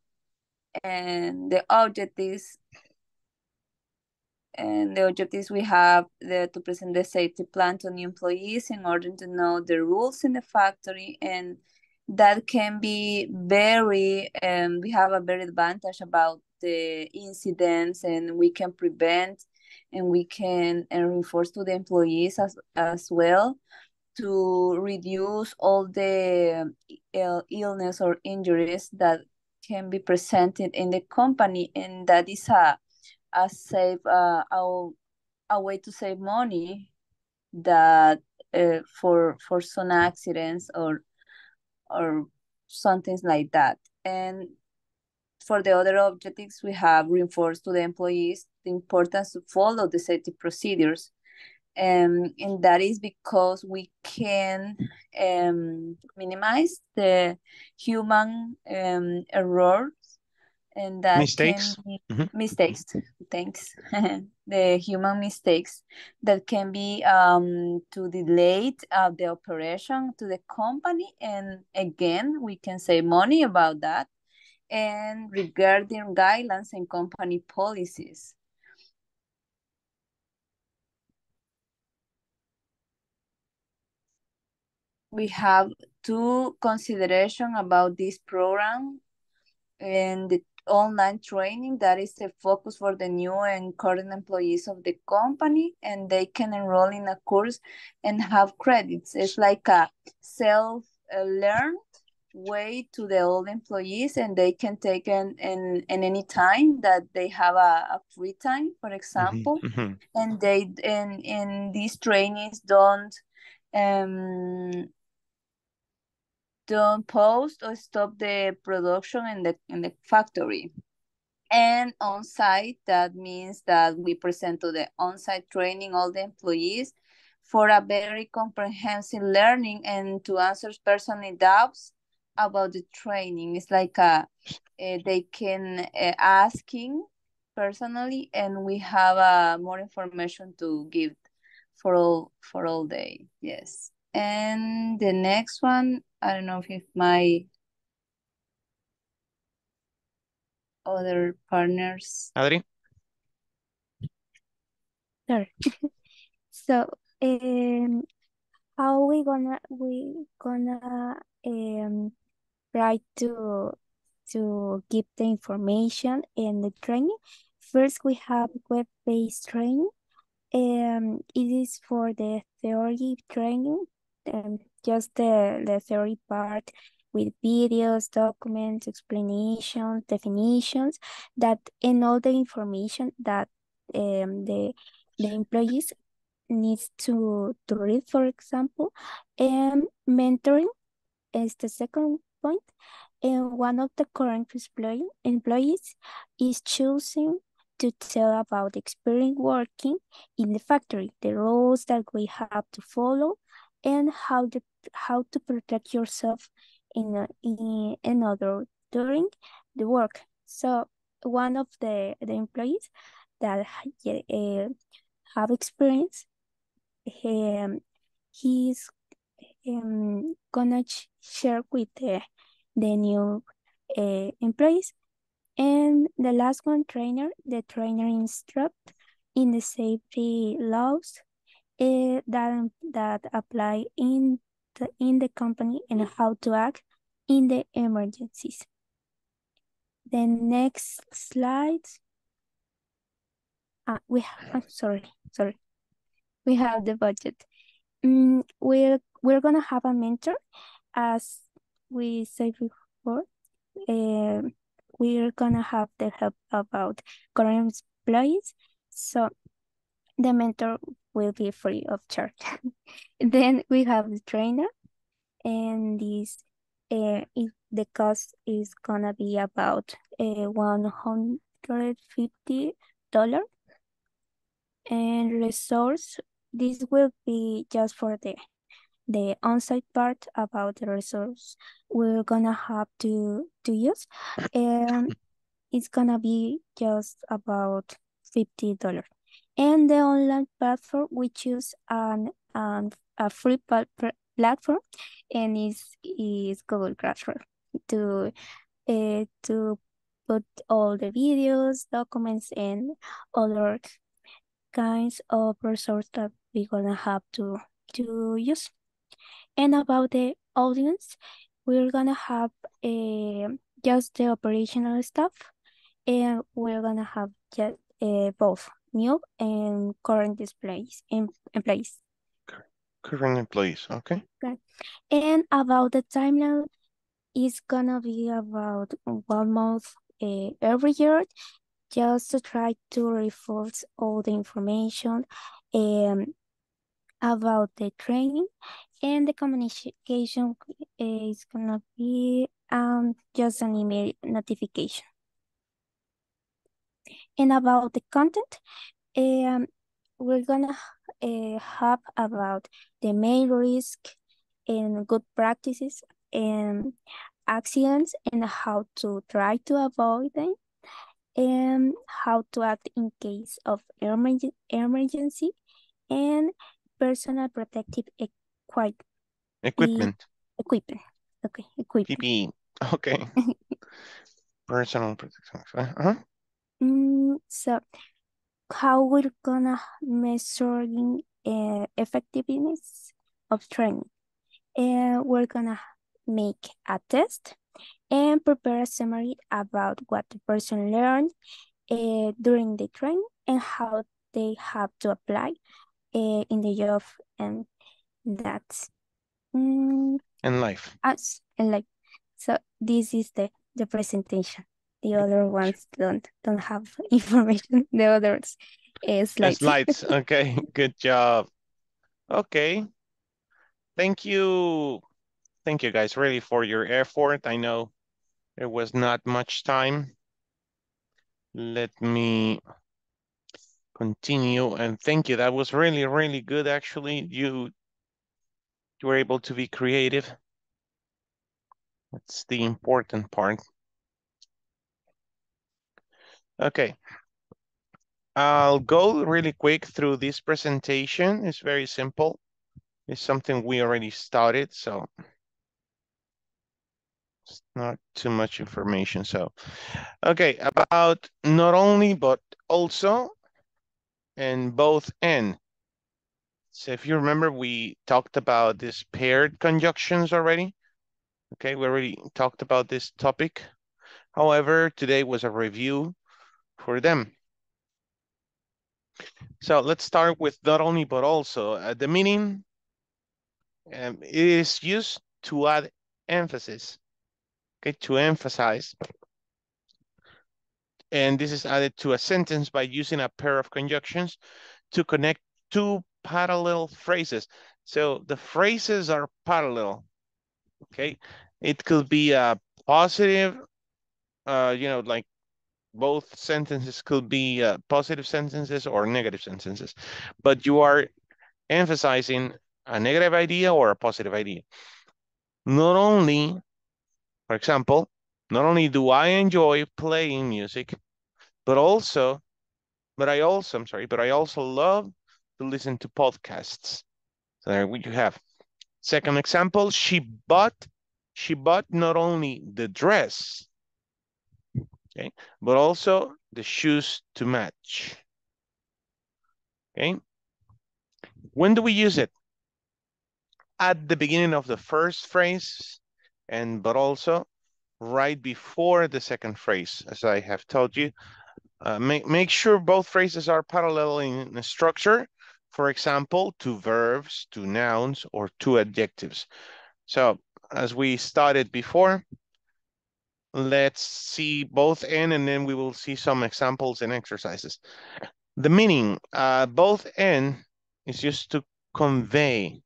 [SPEAKER 13] and the objectives and the objectives we have the, to present the safety plan to new employees in order to know the rules in the factory. And that can be very um, we have a very advantage about the incidents and we can prevent and we can and reinforce to the employees as, as well to reduce all the Ill, illness or injuries that can be presented in the company. And that is a a save uh, a, a way to save money that uh, for for some accidents or or something like that. And for the other objectives we have reinforced to the employees the importance to follow the safety procedures. Um, and that is because we can um, minimize the human um, errors and that
[SPEAKER 1] Mistakes.
[SPEAKER 13] can be
[SPEAKER 1] Mhm.
[SPEAKER 13] mistakes thanks the human mistakes that can be um, to delay uh, the operation to the company and again we can save money about that and regarding guidelines and company policies we have two consideration about this program and the online training that is the focus for the new and current employees of the company and they can enroll in a course and have credits it's like a self learned way to the old employees and they can take in, in, in any time that they have a, a free time for example
[SPEAKER 1] Mhm.
[SPEAKER 13] and they and in these trainings don't um don't post or stop the production in the in the factory. And on site that means that we present to the on site training all the employees for a very comprehensive learning and to answer personal doubts about the training. It's like a, uh, they can uh, asking personally and we have uh, more information to give for all for all day. Yes. And the next one i don't know if my other partners
[SPEAKER 1] Adri?
[SPEAKER 9] Sorry. So, um, how we gonna we gonna um try to to give the information and the training? First, we have web-based training. Um, it is for the theory training, um, just the the theory part with videos, documents, explanations, definitions, that and all the information that um the the employees needs to to read, for example, and mentoring is the second point. And one of the current employee, employees is choosing to tell about experience working in the factory, the rules that we have to follow, and how the how to protect yourself in in another during the work. So one of the the employees that uh, have experience um, he's um, gonna share with the, the new uh, employees. And the last one, trainer, the trainer instruct in the safety laws uh, that, that apply in the, in the company and how to act in the emergencies. The next slide. Uh, we have, sorry, sorry. We have the budget. Mm, we're we're gonna have a mentor, as we said before. Um, we're gonna have the help about current employees, so the mentor will be free of charge. then we have the trainer, and this uh, if the cost is gonna be about uh, fifty dollar, and resource this will be just for the the on-site part about the resource we're gonna have to to use. And it's gonna be just about fifty dollars and the online platform we choose an, an a free platform and is is google classroom to uh, to put all the videos documents and other kinds of resources that we're gonna have to to use. And about the audience, we're gonna have a, just the operational stuff, and we're gonna have just uh, both new and current displays in, in place.
[SPEAKER 1] Current employees, okay.
[SPEAKER 9] Okay. And about the timeline, it's gonna be about one month uh, every year just to try to reinforce all the information um, about the training and the communication is gonna be um, just an email notification. And about the content, um, we're gonna uh, have about the main risk and good practices and accidents and how to try to avoid them and how to act in case of emergency and personal protective equipment.
[SPEAKER 1] Equipment.
[SPEAKER 9] Equipment. Okay, equipment.
[SPEAKER 1] PPE. Okay. personal protection. Uh -huh.
[SPEAKER 9] Mm, so, how we're gonna measuring uh, effectiveness of training? And uh, we're gonna make a test and prepare a summary about what the person learned uh, during the training and how they have to apply uh, in the job and that's
[SPEAKER 1] mm, in life.
[SPEAKER 9] us and like so this is the the presentation the other ones don't don't have information the others uh, slides
[SPEAKER 1] slides okay good job okay thank you thank you guys really for your effort i know there was not much time. Let me continue and thank you. That was really, really good. Actually, you, you were able to be creative. That's the important part. Okay. I'll go really quick through this presentation. It's very simple. It's something we already started, so it's not too much information. So, okay, about not only, but also, and both and. So if you remember, we talked about these paired conjunctions already. Okay, we already talked about this topic. However, today was a review for them. So let's start with not only, but also. Uh, the meaning um, is used to add emphasis okay, to emphasize. And this is added to a sentence by using a pair of conjunctions to connect two parallel phrases. So the phrases are parallel, okay? It could be a positive, uh, you know, like both sentences could be uh, positive sentences or negative sentences, but you are emphasizing a negative idea or a positive idea. Not only for example, not only do I enjoy playing music, but also, but I also, I'm sorry, but I also love to listen to podcasts. So there you have. Second example, she bought, she bought not only the dress, okay, but also the shoes to match. Okay. When do we use it? At the beginning of the first phrase, and but also right before the second phrase, as I have told you. Uh, make, make sure both phrases are parallel in structure For example, two verbs, two nouns, or two adjectives. So as we started before, let's see both in and then we will see some examples and exercises. The meaning, uh, both and is just to convey.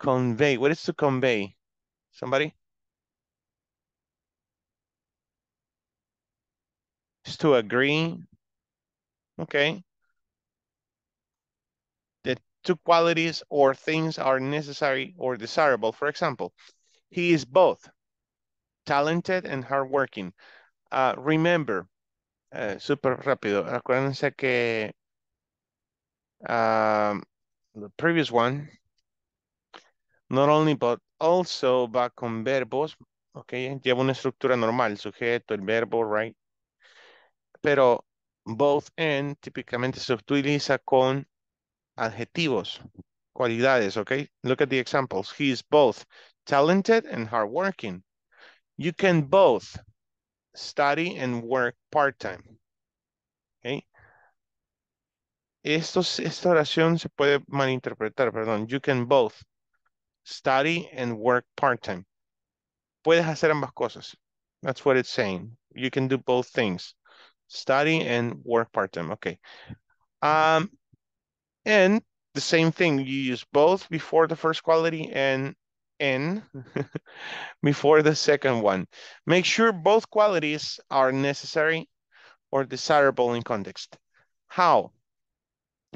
[SPEAKER 1] Convey. What is to convey? Somebody? Is to agree. Okay. The two qualities or things are necessary or desirable. For example, he is both talented and hardworking. Uh, remember, uh, super rápido, acuérdense que um, the previous one, not only but also va con verbos, ok, lleva una estructura normal, sujeto, el verbo, right? Pero both and típicamente se utiliza con adjetivos, cualidades, ok? Look at the examples. He is both talented and hardworking. You can both study and work part-time. Okay. Estos, esta oración se puede malinterpretar, perdón. You can both study and work part-time. Puedes hacer ambas cosas. That's what it's saying. You can do both things. Study and work part-time. Okay. Um, and the same thing, you use both before the first quality and in before the second one. Make sure both qualities are necessary or desirable in context. How?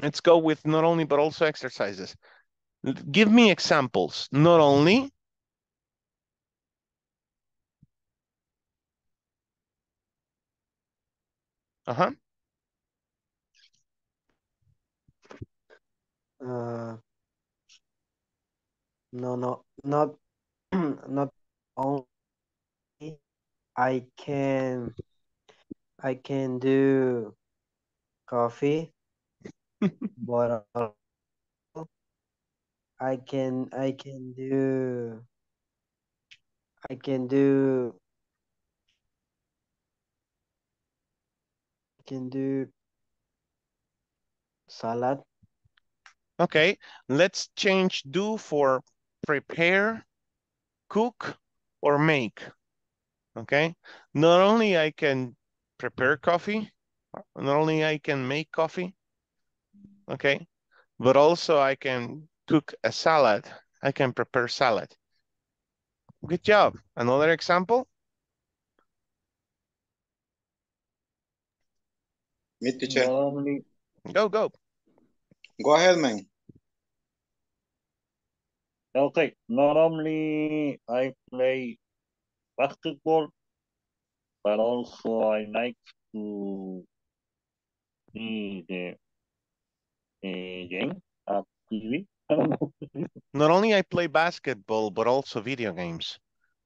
[SPEAKER 1] Let's go with not only, but also exercises. Give me examples, not only. Uh-huh.
[SPEAKER 6] Uh, no, no, not, not only I can, I can do coffee, but I can, I can do, I can do, I can do salad.
[SPEAKER 1] Okay, let's change do for prepare, cook, or make. Okay, not only I can prepare coffee, not only I can make coffee, okay, but also I can cook a salad. I can prepare salad. Good job. Another example?
[SPEAKER 11] Me, teacher.
[SPEAKER 1] Go, go.
[SPEAKER 11] Go ahead, man.
[SPEAKER 2] Okay, normally I play basketball, but also I like to see the uh, game at TV.
[SPEAKER 1] Not only I play basketball, but also video games.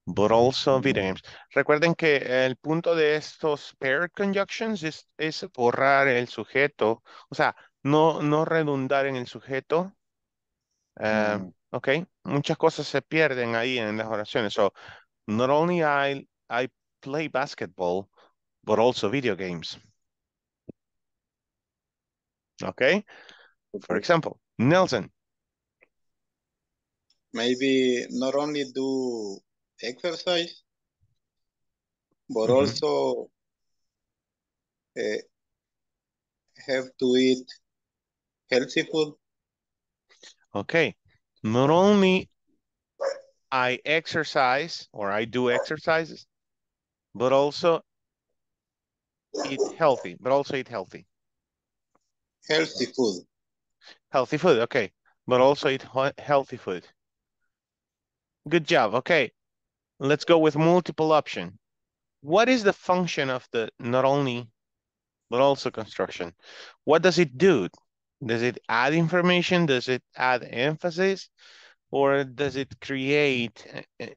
[SPEAKER 1] But also video games. Recuerden que el punto de estos paired conjunctions es, es borrar el sujeto. O sea, no, no redundar en el sujeto.
[SPEAKER 2] Mm.
[SPEAKER 1] Ok, muchas cosas se pierden ahí en las oraciones. So, not only I, I play basketball, but also video games. Okay, for example, Nelson.
[SPEAKER 11] Maybe not only do exercise, but
[SPEAKER 1] Mhm.
[SPEAKER 11] also uh, have to eat healthy food.
[SPEAKER 1] Okay, not only I exercise or I do exercises, but also eat healthy, but also eat healthy.
[SPEAKER 11] Healthy food.
[SPEAKER 1] Healthy food, okay, but also eat healthy food. Good job, okay. Let's go with multiple option. What is the function of the not only, but also construction? What does it do? Does it add information? Does it add emphasis? Or does it create uh, uh,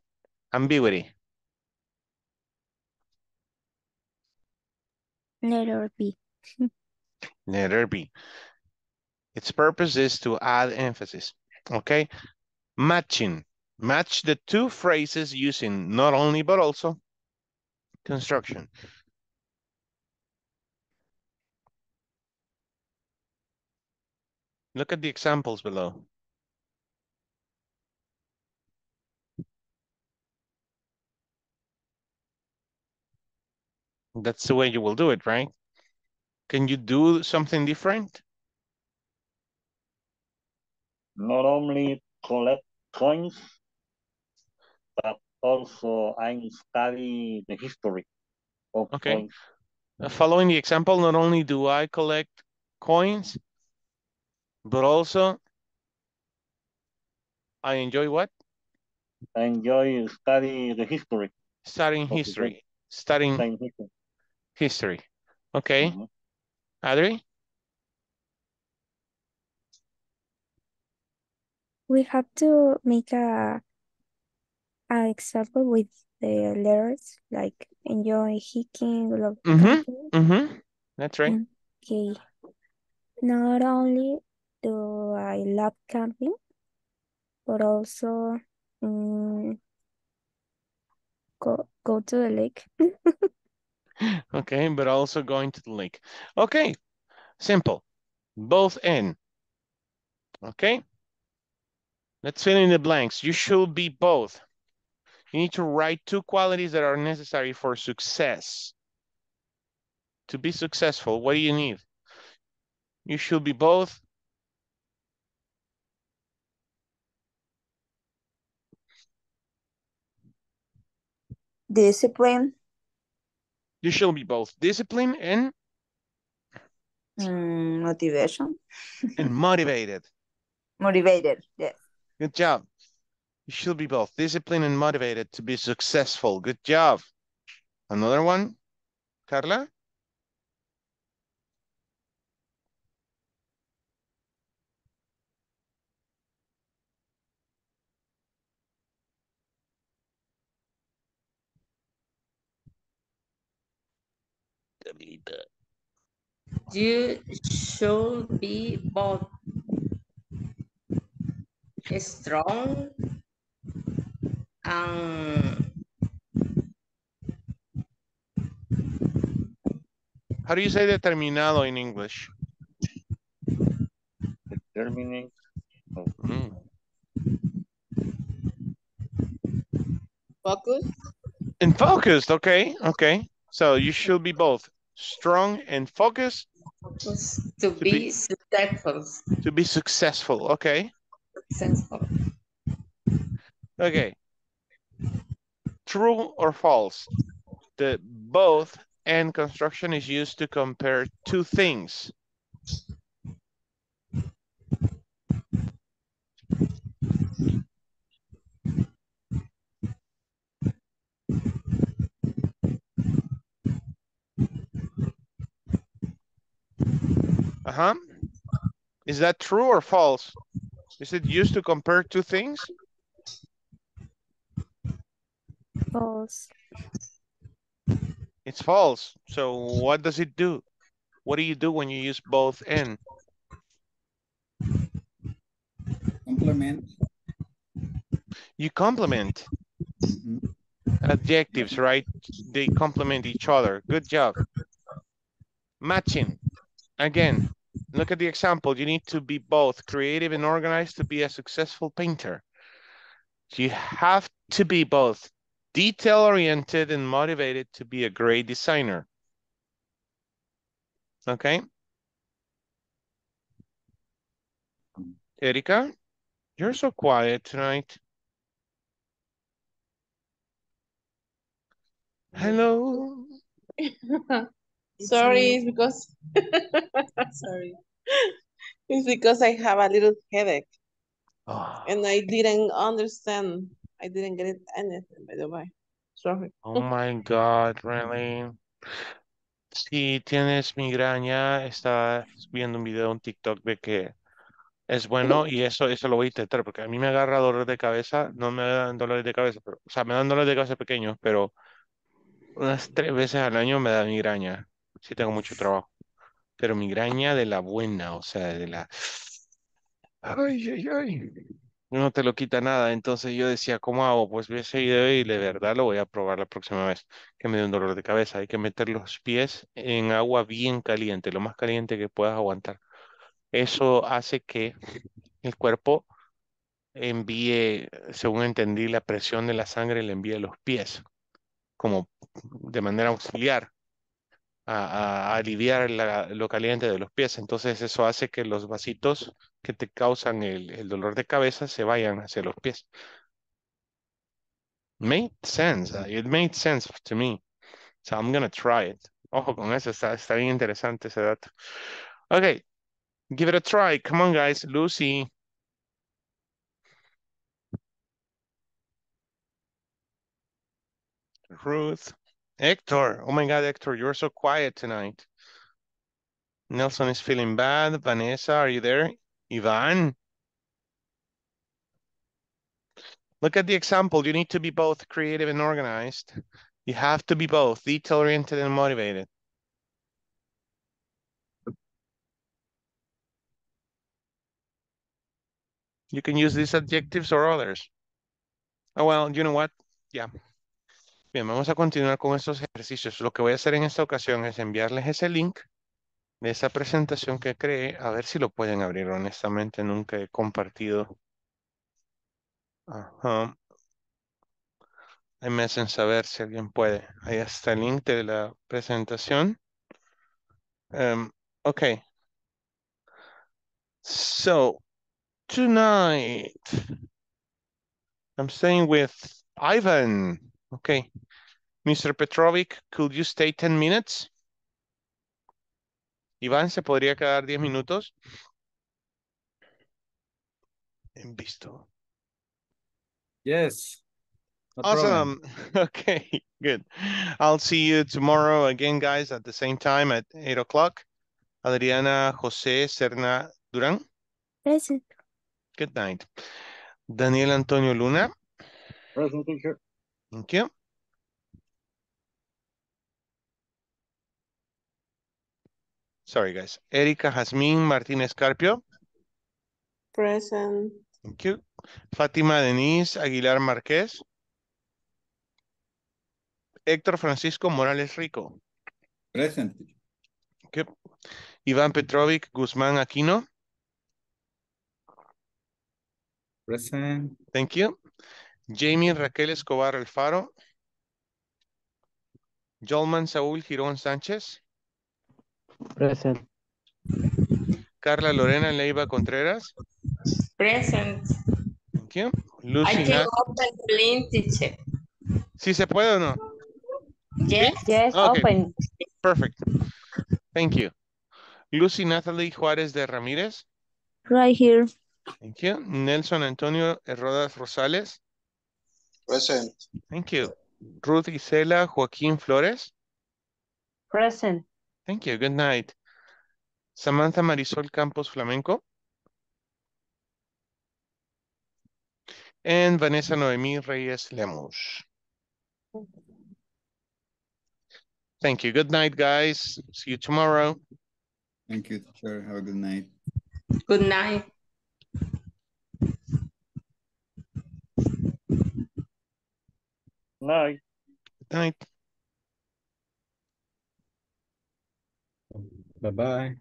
[SPEAKER 1] ambiguity?
[SPEAKER 9] Letter B.
[SPEAKER 1] Letter B. Its purpose is to add emphasis, okay? Matching. Match the two phrases using not only, but also construction. Look at the examples below. That's the way you will do it, right? Can you do something different?
[SPEAKER 2] Not only collect coins, but also I'm study the history of
[SPEAKER 1] Okay.
[SPEAKER 2] coins.
[SPEAKER 1] Uh, following the example, not only do I collect coins, but also I enjoy what?
[SPEAKER 2] I enjoy studying the history.
[SPEAKER 1] Studying history. Studying
[SPEAKER 2] Studying history.
[SPEAKER 1] history. Okay.
[SPEAKER 2] Mhm.
[SPEAKER 1] Adri?
[SPEAKER 9] We have to make a an example with the letters like enjoy hiking, love
[SPEAKER 1] Mm-hmm.
[SPEAKER 9] camping.
[SPEAKER 1] Mm-hmm. That's right.
[SPEAKER 9] Okay. Not only do I love camping, but also mm, go go to the lake.
[SPEAKER 1] Okay, but also going to the lake. Okay, simple. Both and. Okay. Let's fill in the blanks. You should be both. You need to write two qualities that are necessary for success. To be successful, what do you need? You should be both.
[SPEAKER 13] Discipline,
[SPEAKER 1] You should be both disciplined and,
[SPEAKER 13] mm, motivation,
[SPEAKER 1] and motivated.
[SPEAKER 13] motivated. Yes.
[SPEAKER 1] Good job. You should be both disciplined and motivated to be successful. Good job. Another one, Carla?
[SPEAKER 8] You should be both strong and
[SPEAKER 1] How do you say determinado in English?
[SPEAKER 2] Determining. Oh,
[SPEAKER 1] Mm.
[SPEAKER 7] Focus.
[SPEAKER 1] And focused, okay, okay. So you should be both strong and focused
[SPEAKER 8] to
[SPEAKER 1] be-
[SPEAKER 8] be successful.
[SPEAKER 1] to be successful, okay?
[SPEAKER 8] Successful.
[SPEAKER 1] Okay. True or false? The both and construction is used to compare two things. Uh-huh. Is that true or false? Is it used to compare two things?
[SPEAKER 9] False.
[SPEAKER 1] It's false. So what does it do? What do you do when you use both and?
[SPEAKER 3] Complement.
[SPEAKER 1] You complement
[SPEAKER 3] Mhm.
[SPEAKER 1] adjectives, right? They complement each other. Good job. Matching. Again, look at the example. You need to be both creative and organized to be a successful painter. You have to be both detail-oriented and motivated to be a great designer. Okay? Erika, you're so quiet tonight. Hello.
[SPEAKER 7] Sorry, it's because sorry. It's because I have a little headache
[SPEAKER 1] Oh,
[SPEAKER 7] and I didn't understand. I didn't get it anything, by the way. Sorry.
[SPEAKER 1] oh my God, really? Si tienes migraña, está viendo un video en TikTok de que es bueno y eso, eso lo voy a intentar porque a mí me agarra dolor de cabeza, no me dan dolores de cabeza, pero, o sea, me dan dolores de cabeza pequeños, pero unas tres veces al año me da migraña. Sí tengo mucho trabajo, pero migraña de la buena, o sea, de la... Ay, ay, ay. No te lo quita nada, entonces yo decía, ¿cómo hago? Pues vi ese video y de verdad lo voy a probar la próxima vez que me dé un dolor de cabeza. Hay que meter los pies en agua bien caliente, lo más caliente que puedas aguantar. Eso hace que el cuerpo envíe, según entendí, la presión de la sangre le envíe a los pies, como de manera auxiliar a, a aliviar la- lo caliente de los pies. Entonces eso hace que los vasitos que te causan el, el dolor de cabeza se vayan hacia los pies. Made sense. It made sense to me. So I'm gonna try it. Ojo con eso, está, está bien interesante ese dato. Okay, give it a try. Come on, guys. Lucy. Ruth. Hector. Oh my God, Hector, you're so quiet tonight. Nelson is feeling bad. Vanessa, are you there? Ivan. Look at the example. You need to be both creative and organized. You have to be both detail-oriented and motivated. You can use these adjectives or others. Oh, well, you know what? Yeah. Bien, vamos a continuar con estos ejercicios. Lo que voy a hacer en esta ocasión es enviarles ese link de esa presentación que creé, a ver si lo pueden abrir. Honestamente, nunca he compartido. Ajá. Ahí me hacen saber si alguien puede. Ahí está el link de la presentación. Um, okay. So, tonight, I'm staying with Ivan. Okay. Mr. Petrovic, could you stay 10 minutes? Iván, ¿se podría quedar 10 minutos? En visto.
[SPEAKER 14] Yes. No problem.
[SPEAKER 1] Awesome. Okay, good. I'll see you tomorrow again, guys, at the same time at 8 o'clock. Adriana José Serna Durán.
[SPEAKER 9] Present.
[SPEAKER 1] Good night. Daniel Antonio Luna.
[SPEAKER 2] Present teacher.
[SPEAKER 1] Thank you. Sorry, guys. Erika Jazmín Martínez Carpio.
[SPEAKER 7] Present.
[SPEAKER 1] Thank you. Fátima Denise Aguilar Márquez. Héctor Francisco Morales Rico.
[SPEAKER 3] Present.
[SPEAKER 1] Thank you. Iván Petrovic Guzmán Aquino.
[SPEAKER 14] Present.
[SPEAKER 1] Thank you. Jamie Raquel Escobar Alfaro. Jolman Saúl Girón Sánchez.
[SPEAKER 6] Present.
[SPEAKER 1] Carla Lorena Leiva Contreras.
[SPEAKER 8] Present.
[SPEAKER 1] Thank you.
[SPEAKER 8] I
[SPEAKER 1] Lucy
[SPEAKER 8] can
[SPEAKER 1] Nat-
[SPEAKER 8] open the link, teacher.
[SPEAKER 1] ¿Sí se puede o no?
[SPEAKER 8] Yes.
[SPEAKER 5] Yes,
[SPEAKER 1] Okay.
[SPEAKER 5] open.
[SPEAKER 1] Perfect. Thank you. Lucy Natalie Juárez de Ramírez.
[SPEAKER 9] Right here.
[SPEAKER 1] Thank you. Nelson Antonio Rodas Rosales.
[SPEAKER 11] Present.
[SPEAKER 1] Thank you. Ruth Isela Joaquín Flores.
[SPEAKER 5] Present.
[SPEAKER 1] Thank you. Good night. Samantha Marisol Campos Flamenco. And Vanessa Noemí Reyes Lemus. Thank you. Good night, guys. See you tomorrow.
[SPEAKER 3] Thank you, teacher. Have a good night.
[SPEAKER 8] Good night.
[SPEAKER 2] Night.
[SPEAKER 1] Good night.
[SPEAKER 14] Bye bye.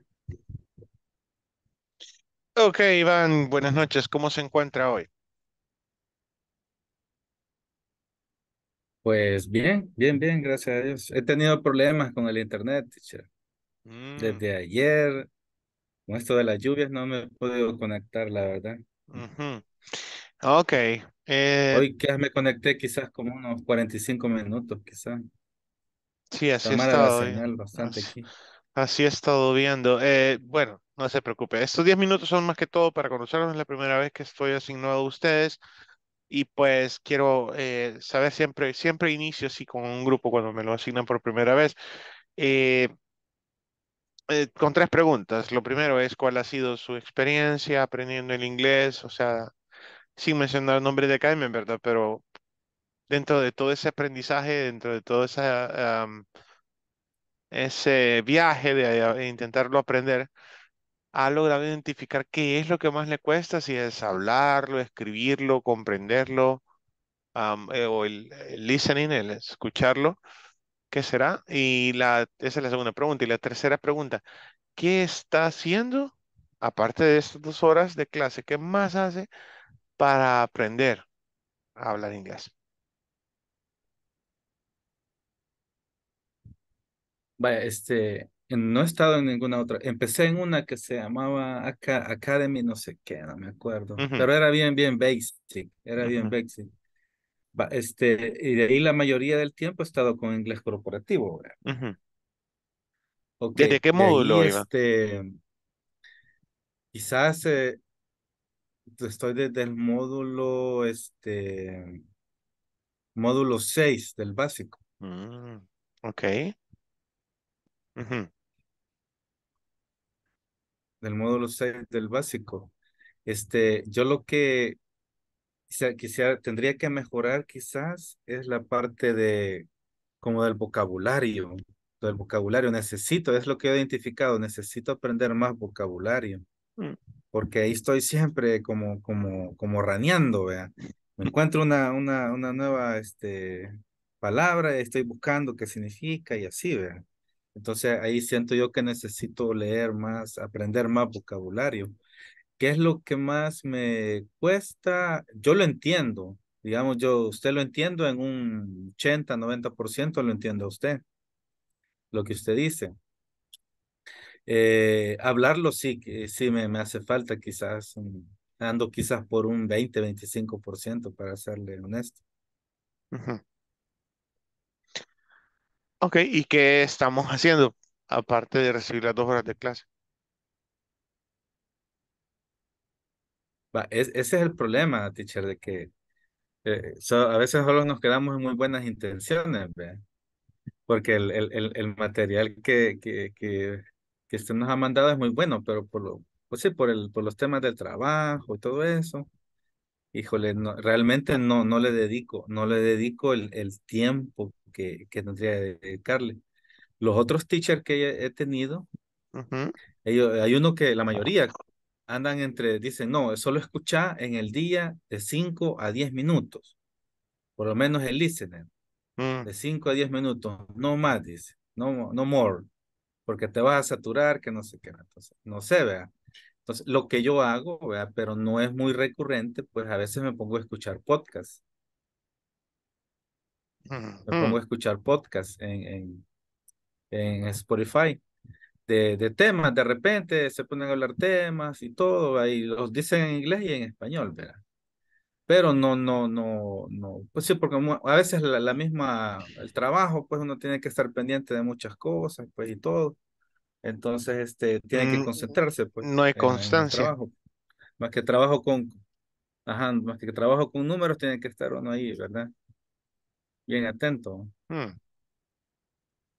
[SPEAKER 1] Ok, Iván, buenas noches. ¿Cómo se encuentra hoy?
[SPEAKER 14] Pues bien, bien, bien, gracias a Dios. He tenido problemas con el internet, teacher.
[SPEAKER 1] Mm,
[SPEAKER 14] Desde ayer, con esto de las lluvias, no me he podido conectar, la verdad.
[SPEAKER 1] ujú. Ok. eh,
[SPEAKER 14] Hoy que me conecté quizás como unos 45 minutos, quizás.
[SPEAKER 1] sí, así
[SPEAKER 14] Está señal bastante
[SPEAKER 1] así,
[SPEAKER 14] aquí.
[SPEAKER 1] Así he estado viendo. Eh, bueno, no se preocupe. Estos 10 minutos son más que todo para conocernos. Es la primera vez que estoy asignado a ustedes. Y pues quiero eh, saber siempre, siempre inicio así con un grupo cuando me lo asignan por primera vez. Eh, eh, con tres preguntas. Lo primero es cuál ha sido su experiencia aprendiendo el inglés, o sea, sin mencionar nombres de academia, verdad, pero dentro de todo ese aprendizaje, dentro de todo esa, am, ese viaje de, de intentarlo aprender, ha logrado identificar qué es lo que más le cuesta, si es hablarlo, escribirlo, comprenderlo, eh, o el, el listening, el escucharlo, ¿qué será? Y la, esa es la segunda pregunta. Y la tercera pregunta, ¿qué está haciendo aparte de estas dos horas de clase, ¿qué más hace para aprender a hablar inglés?
[SPEAKER 14] Vaya, este, no he estado en ninguna otra. Empecé en una que se llamaba Aca- Academy, no sé qué, no me acuerdo. Pero era bien, bien basic. Era bien basic. Va, este, y de ahí la mayoría del tiempo he estado con inglés corporativo. ¿verdad?
[SPEAKER 1] Ujú.
[SPEAKER 14] Ok,
[SPEAKER 1] ¿Desde qué
[SPEAKER 14] de ahí,
[SPEAKER 1] módulo, Iván?
[SPEAKER 14] este, quizás eh, estoy desde el módulo, este, módulo 6 del básico.
[SPEAKER 1] Mm,
[SPEAKER 14] del módulo 6 del básico. Este, yo lo que quisiera- tendría que mejorar quizás es la parte de, como del vocabulario, del vocabulario. Necesito, es lo que he identificado, necesito aprender más vocabulario,
[SPEAKER 1] Mm.
[SPEAKER 14] porque ahí estoy siempre como, como, como raneando, vea. Me encuentro una, una, una nueva, este, palabra, estoy buscando qué significa y así, vea. Entonces ahí siento yo que necesito leer más, aprender más vocabulario. ¿Qué es lo que más me cuesta? Yo lo entiendo. Digamos, yo, usted lo entiendo en un 80, 90%, lo entiende usted, lo que usted dice. Eh, hablarlo sí, sí me, me hace falta quizás, mm, ando quizás por un 20, 25% para serle honesto.
[SPEAKER 1] Ujú. Ok, ¿y qué estamos haciendo aparte de recibir las dos horas de clase?
[SPEAKER 14] Va, es- ese es el problema, teacher, de que eh, so- a veces solo nos quedamos en muy buenas intenciones, ¿ve? Porque el, el, el, el material que, que, que, que usted nos ha mandado es muy bueno, pero por lo, pues sí, por el, por los temas del trabajo y todo eso, híjole, no, realmente no, no le dedico, no le dedico el, el tiempo que, que tendría que dedicarle. Los otros teachers que he tenido,
[SPEAKER 1] Ujú.
[SPEAKER 14] ellos, hay uno que la mayoría andan entre, dicen, no, solo escucha en el día de 5 a 10 minutos, por lo menos el listener,
[SPEAKER 1] Mm,
[SPEAKER 14] de 5 a 10 minutos, no más, dice, no, no more, porque te vas a saturar, que no sé qué, entonces, no sé, vea. Entonces, lo que yo hago, vea, pero no es muy recurrente, pues a veces me pongo a escuchar podcasts, me pongo a escuchar podcasts en, en, en Spotify. De, de temas, de repente se ponen a hablar temas y todo, ahí los dicen en inglés y en español, ¿verdad? Pero no, no, no, no, pues sí, porque a veces la, la misma, el trabajo, pues uno tiene que estar pendiente de muchas cosas, pues y todo. Entonces, este, tiene que
[SPEAKER 1] Mm,
[SPEAKER 14] concentrarse, pues,
[SPEAKER 1] No hay constancia.
[SPEAKER 14] Más que trabajo con, ajá, más que trabajo con números, tiene que estar uno ahí, ¿verdad? Bien atento.
[SPEAKER 1] Mm.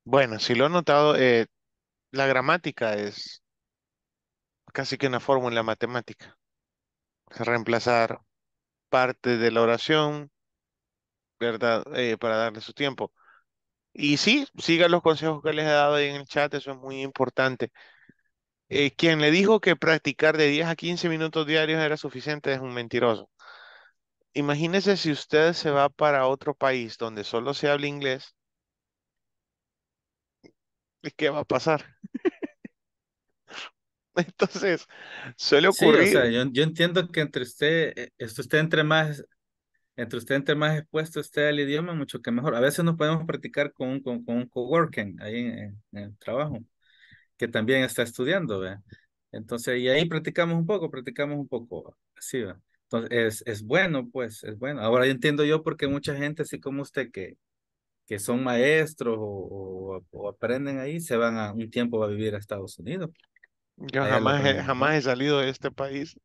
[SPEAKER 1] Bueno, si lo he notado, eh, la gramática es casi que una fórmula matemática. Reemplazar parte de la oración, ¿verdad? Eh, para darle su tiempo. Y sí, siga los consejos que les he dado ahí en el chat, eso es muy importante. Eh, quien le dijo que practicar de 10 a 15 minutos diarios era suficiente es un mentiroso. Imagínese si usted se va para otro país donde solo se habla inglés, ¿y ¿qué va a pasar? Entonces, suele
[SPEAKER 14] Sí, o sea,
[SPEAKER 1] ocurrir.
[SPEAKER 14] yo, yo entiendo que entre usted, eh, esto usted entre más, entre usted entre más expuesto esté al idioma, mucho que mejor. A veces nos podemos practicar con, un- con, con un coworking ahí en, el trabajo, que también está estudiando, ¿ve? Entonces, y ahí practicamos un poco, practicamos un poco, así, ¿ve? Entonces, es, es bueno, pues, es bueno. Ahora yo entiendo yo porque mucha gente, así como usted, que, que son maestros o, o, o aprenden ahí, se van a un tiempo a vivir a Estados Unidos.
[SPEAKER 1] Yo jamás jamás he salido de este país.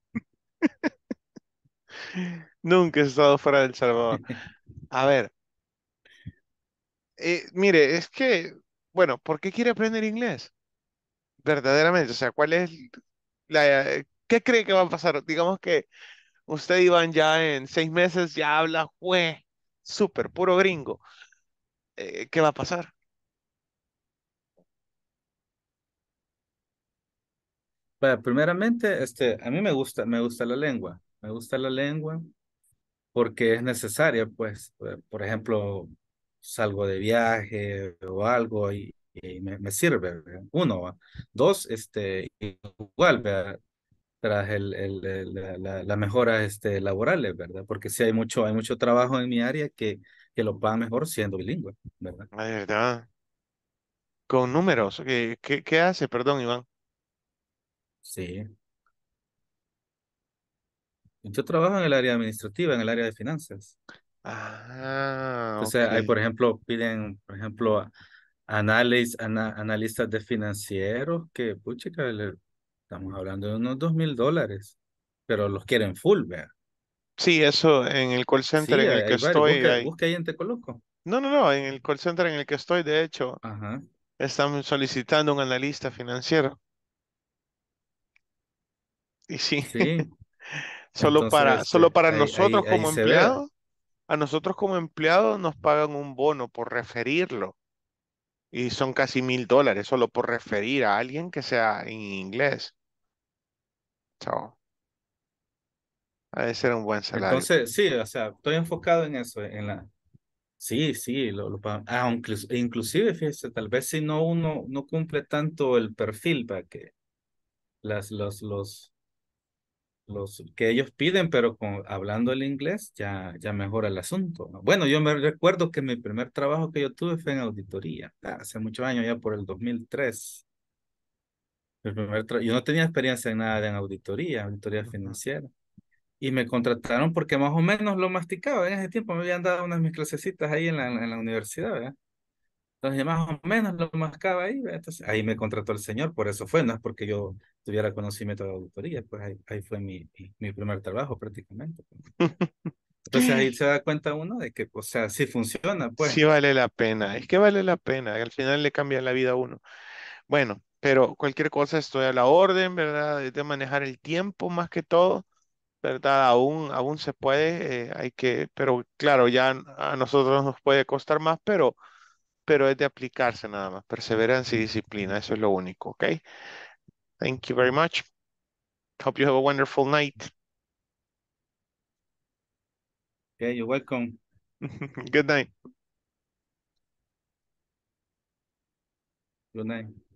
[SPEAKER 1] Nunca he estado fuera de El Salvador. A ver, eh, mire, es que, bueno, ¿por qué quiere aprender inglés? Verdaderamente, o sea, ¿cuál es la, qué cree que va a pasar? Digamos que usted, Iván, ya en seis meses ya habla, jue, súper, puro gringo. Eh, ¿qué va a pasar?
[SPEAKER 14] Bueno, primeramente, este, a mí me gusta, me gusta la lengua, me gusta la lengua porque es necesaria, pues, eh, por ejemplo, salgo de viaje o algo y, y me, me sirve, uno, ¿va? dos, este, igual, ¿verdad? tras el, el- el- la, la, la mejora este, laborales, ¿verdad? Porque sí hay mucho, hay mucho trabajo en mi área que, que lo pagan mejor siendo bilingüe, ¿verdad?
[SPEAKER 1] Verdad. Con números. ¿Qué, qué, qué hace? Perdón, Iván.
[SPEAKER 14] Sí. Yo trabajo en el área administrativa, en el área de finanzas.
[SPEAKER 1] Ah,
[SPEAKER 14] Entonces, hay,
[SPEAKER 1] ok.
[SPEAKER 14] por ejemplo, piden, por ejemplo, análisis, ana- analistas de financieros que, puchica, le- estamos hablando de unos dos mil dólares, pero los quieren full, vea.
[SPEAKER 1] Sí, eso en el call center
[SPEAKER 14] Sí,
[SPEAKER 1] en
[SPEAKER 14] hay,
[SPEAKER 1] el que
[SPEAKER 14] hay varios.
[SPEAKER 1] estoy,
[SPEAKER 14] Busca,
[SPEAKER 1] hay.
[SPEAKER 14] busca ahí en Te Coloco.
[SPEAKER 1] No, no, no, en el call center en el que estoy, de hecho,
[SPEAKER 14] Ajá.
[SPEAKER 1] están solicitando un analista financiero. Y sí,
[SPEAKER 14] Sí.
[SPEAKER 1] solo para, solo
[SPEAKER 14] este,
[SPEAKER 1] para
[SPEAKER 14] ahí, ahí,
[SPEAKER 1] nosotros
[SPEAKER 14] ahí
[SPEAKER 1] como
[SPEAKER 14] ve.
[SPEAKER 1] empleados, a nosotros como empleados nos pagan un bono por referirlo. Y son casi mil dólares solo por referir a alguien que sea en inglés. So, ha de ser un buen salario.
[SPEAKER 14] Entonces, sí, o sea, estoy enfocado en eso, en la... Sí, sí, lo, lo. Ah, inclus- inclusive, fíjese, tal vez si no uno no cumple tanto el perfil para que las, los, los, los que ellos piden, pero con, hablando el inglés, ya, ya mejora el asunto. ¿no? Bueno, yo me recuerdo que mi primer trabajo que yo tuve fue en auditoría, ah, hace muchos años, ya por el 2003. Mi primer yo no tenía experiencia en nada de en auditoría, auditoría financiera. Y me contrataron porque más o menos lo masticaba. En ese tiempo me habían dado unas mis clasecitas ahí en la, en la universidad, ¿verdad? Entonces, más o menos lo mascaba ahí. Entonces, ahí me contrató el señor, por eso fue, no es porque yo tuviera conocimiento de auditoría, pues ahí, ahí fue mi, mi, mi primer trabajo prácticamente. Entonces ahí se da cuenta uno de que, o sea, sí funciona, pues.
[SPEAKER 1] Sí vale la pena, es que vale la pena, al final le cambia la vida a uno. Bueno, pero cualquier cosa estoy a la orden, ¿verdad? De manejar el tiempo más que todo, ¿verdad? Aún, aún se puede, eh, hay que, pero claro, ya a nosotros nos puede costar más, pero, pero es de aplicarse nada más, perseverancia y disciplina, eso es lo único, ¿ok? Thank you very much. Hope you have a wonderful night.
[SPEAKER 14] Okay, you're welcome.
[SPEAKER 1] Good night.
[SPEAKER 14] Good night.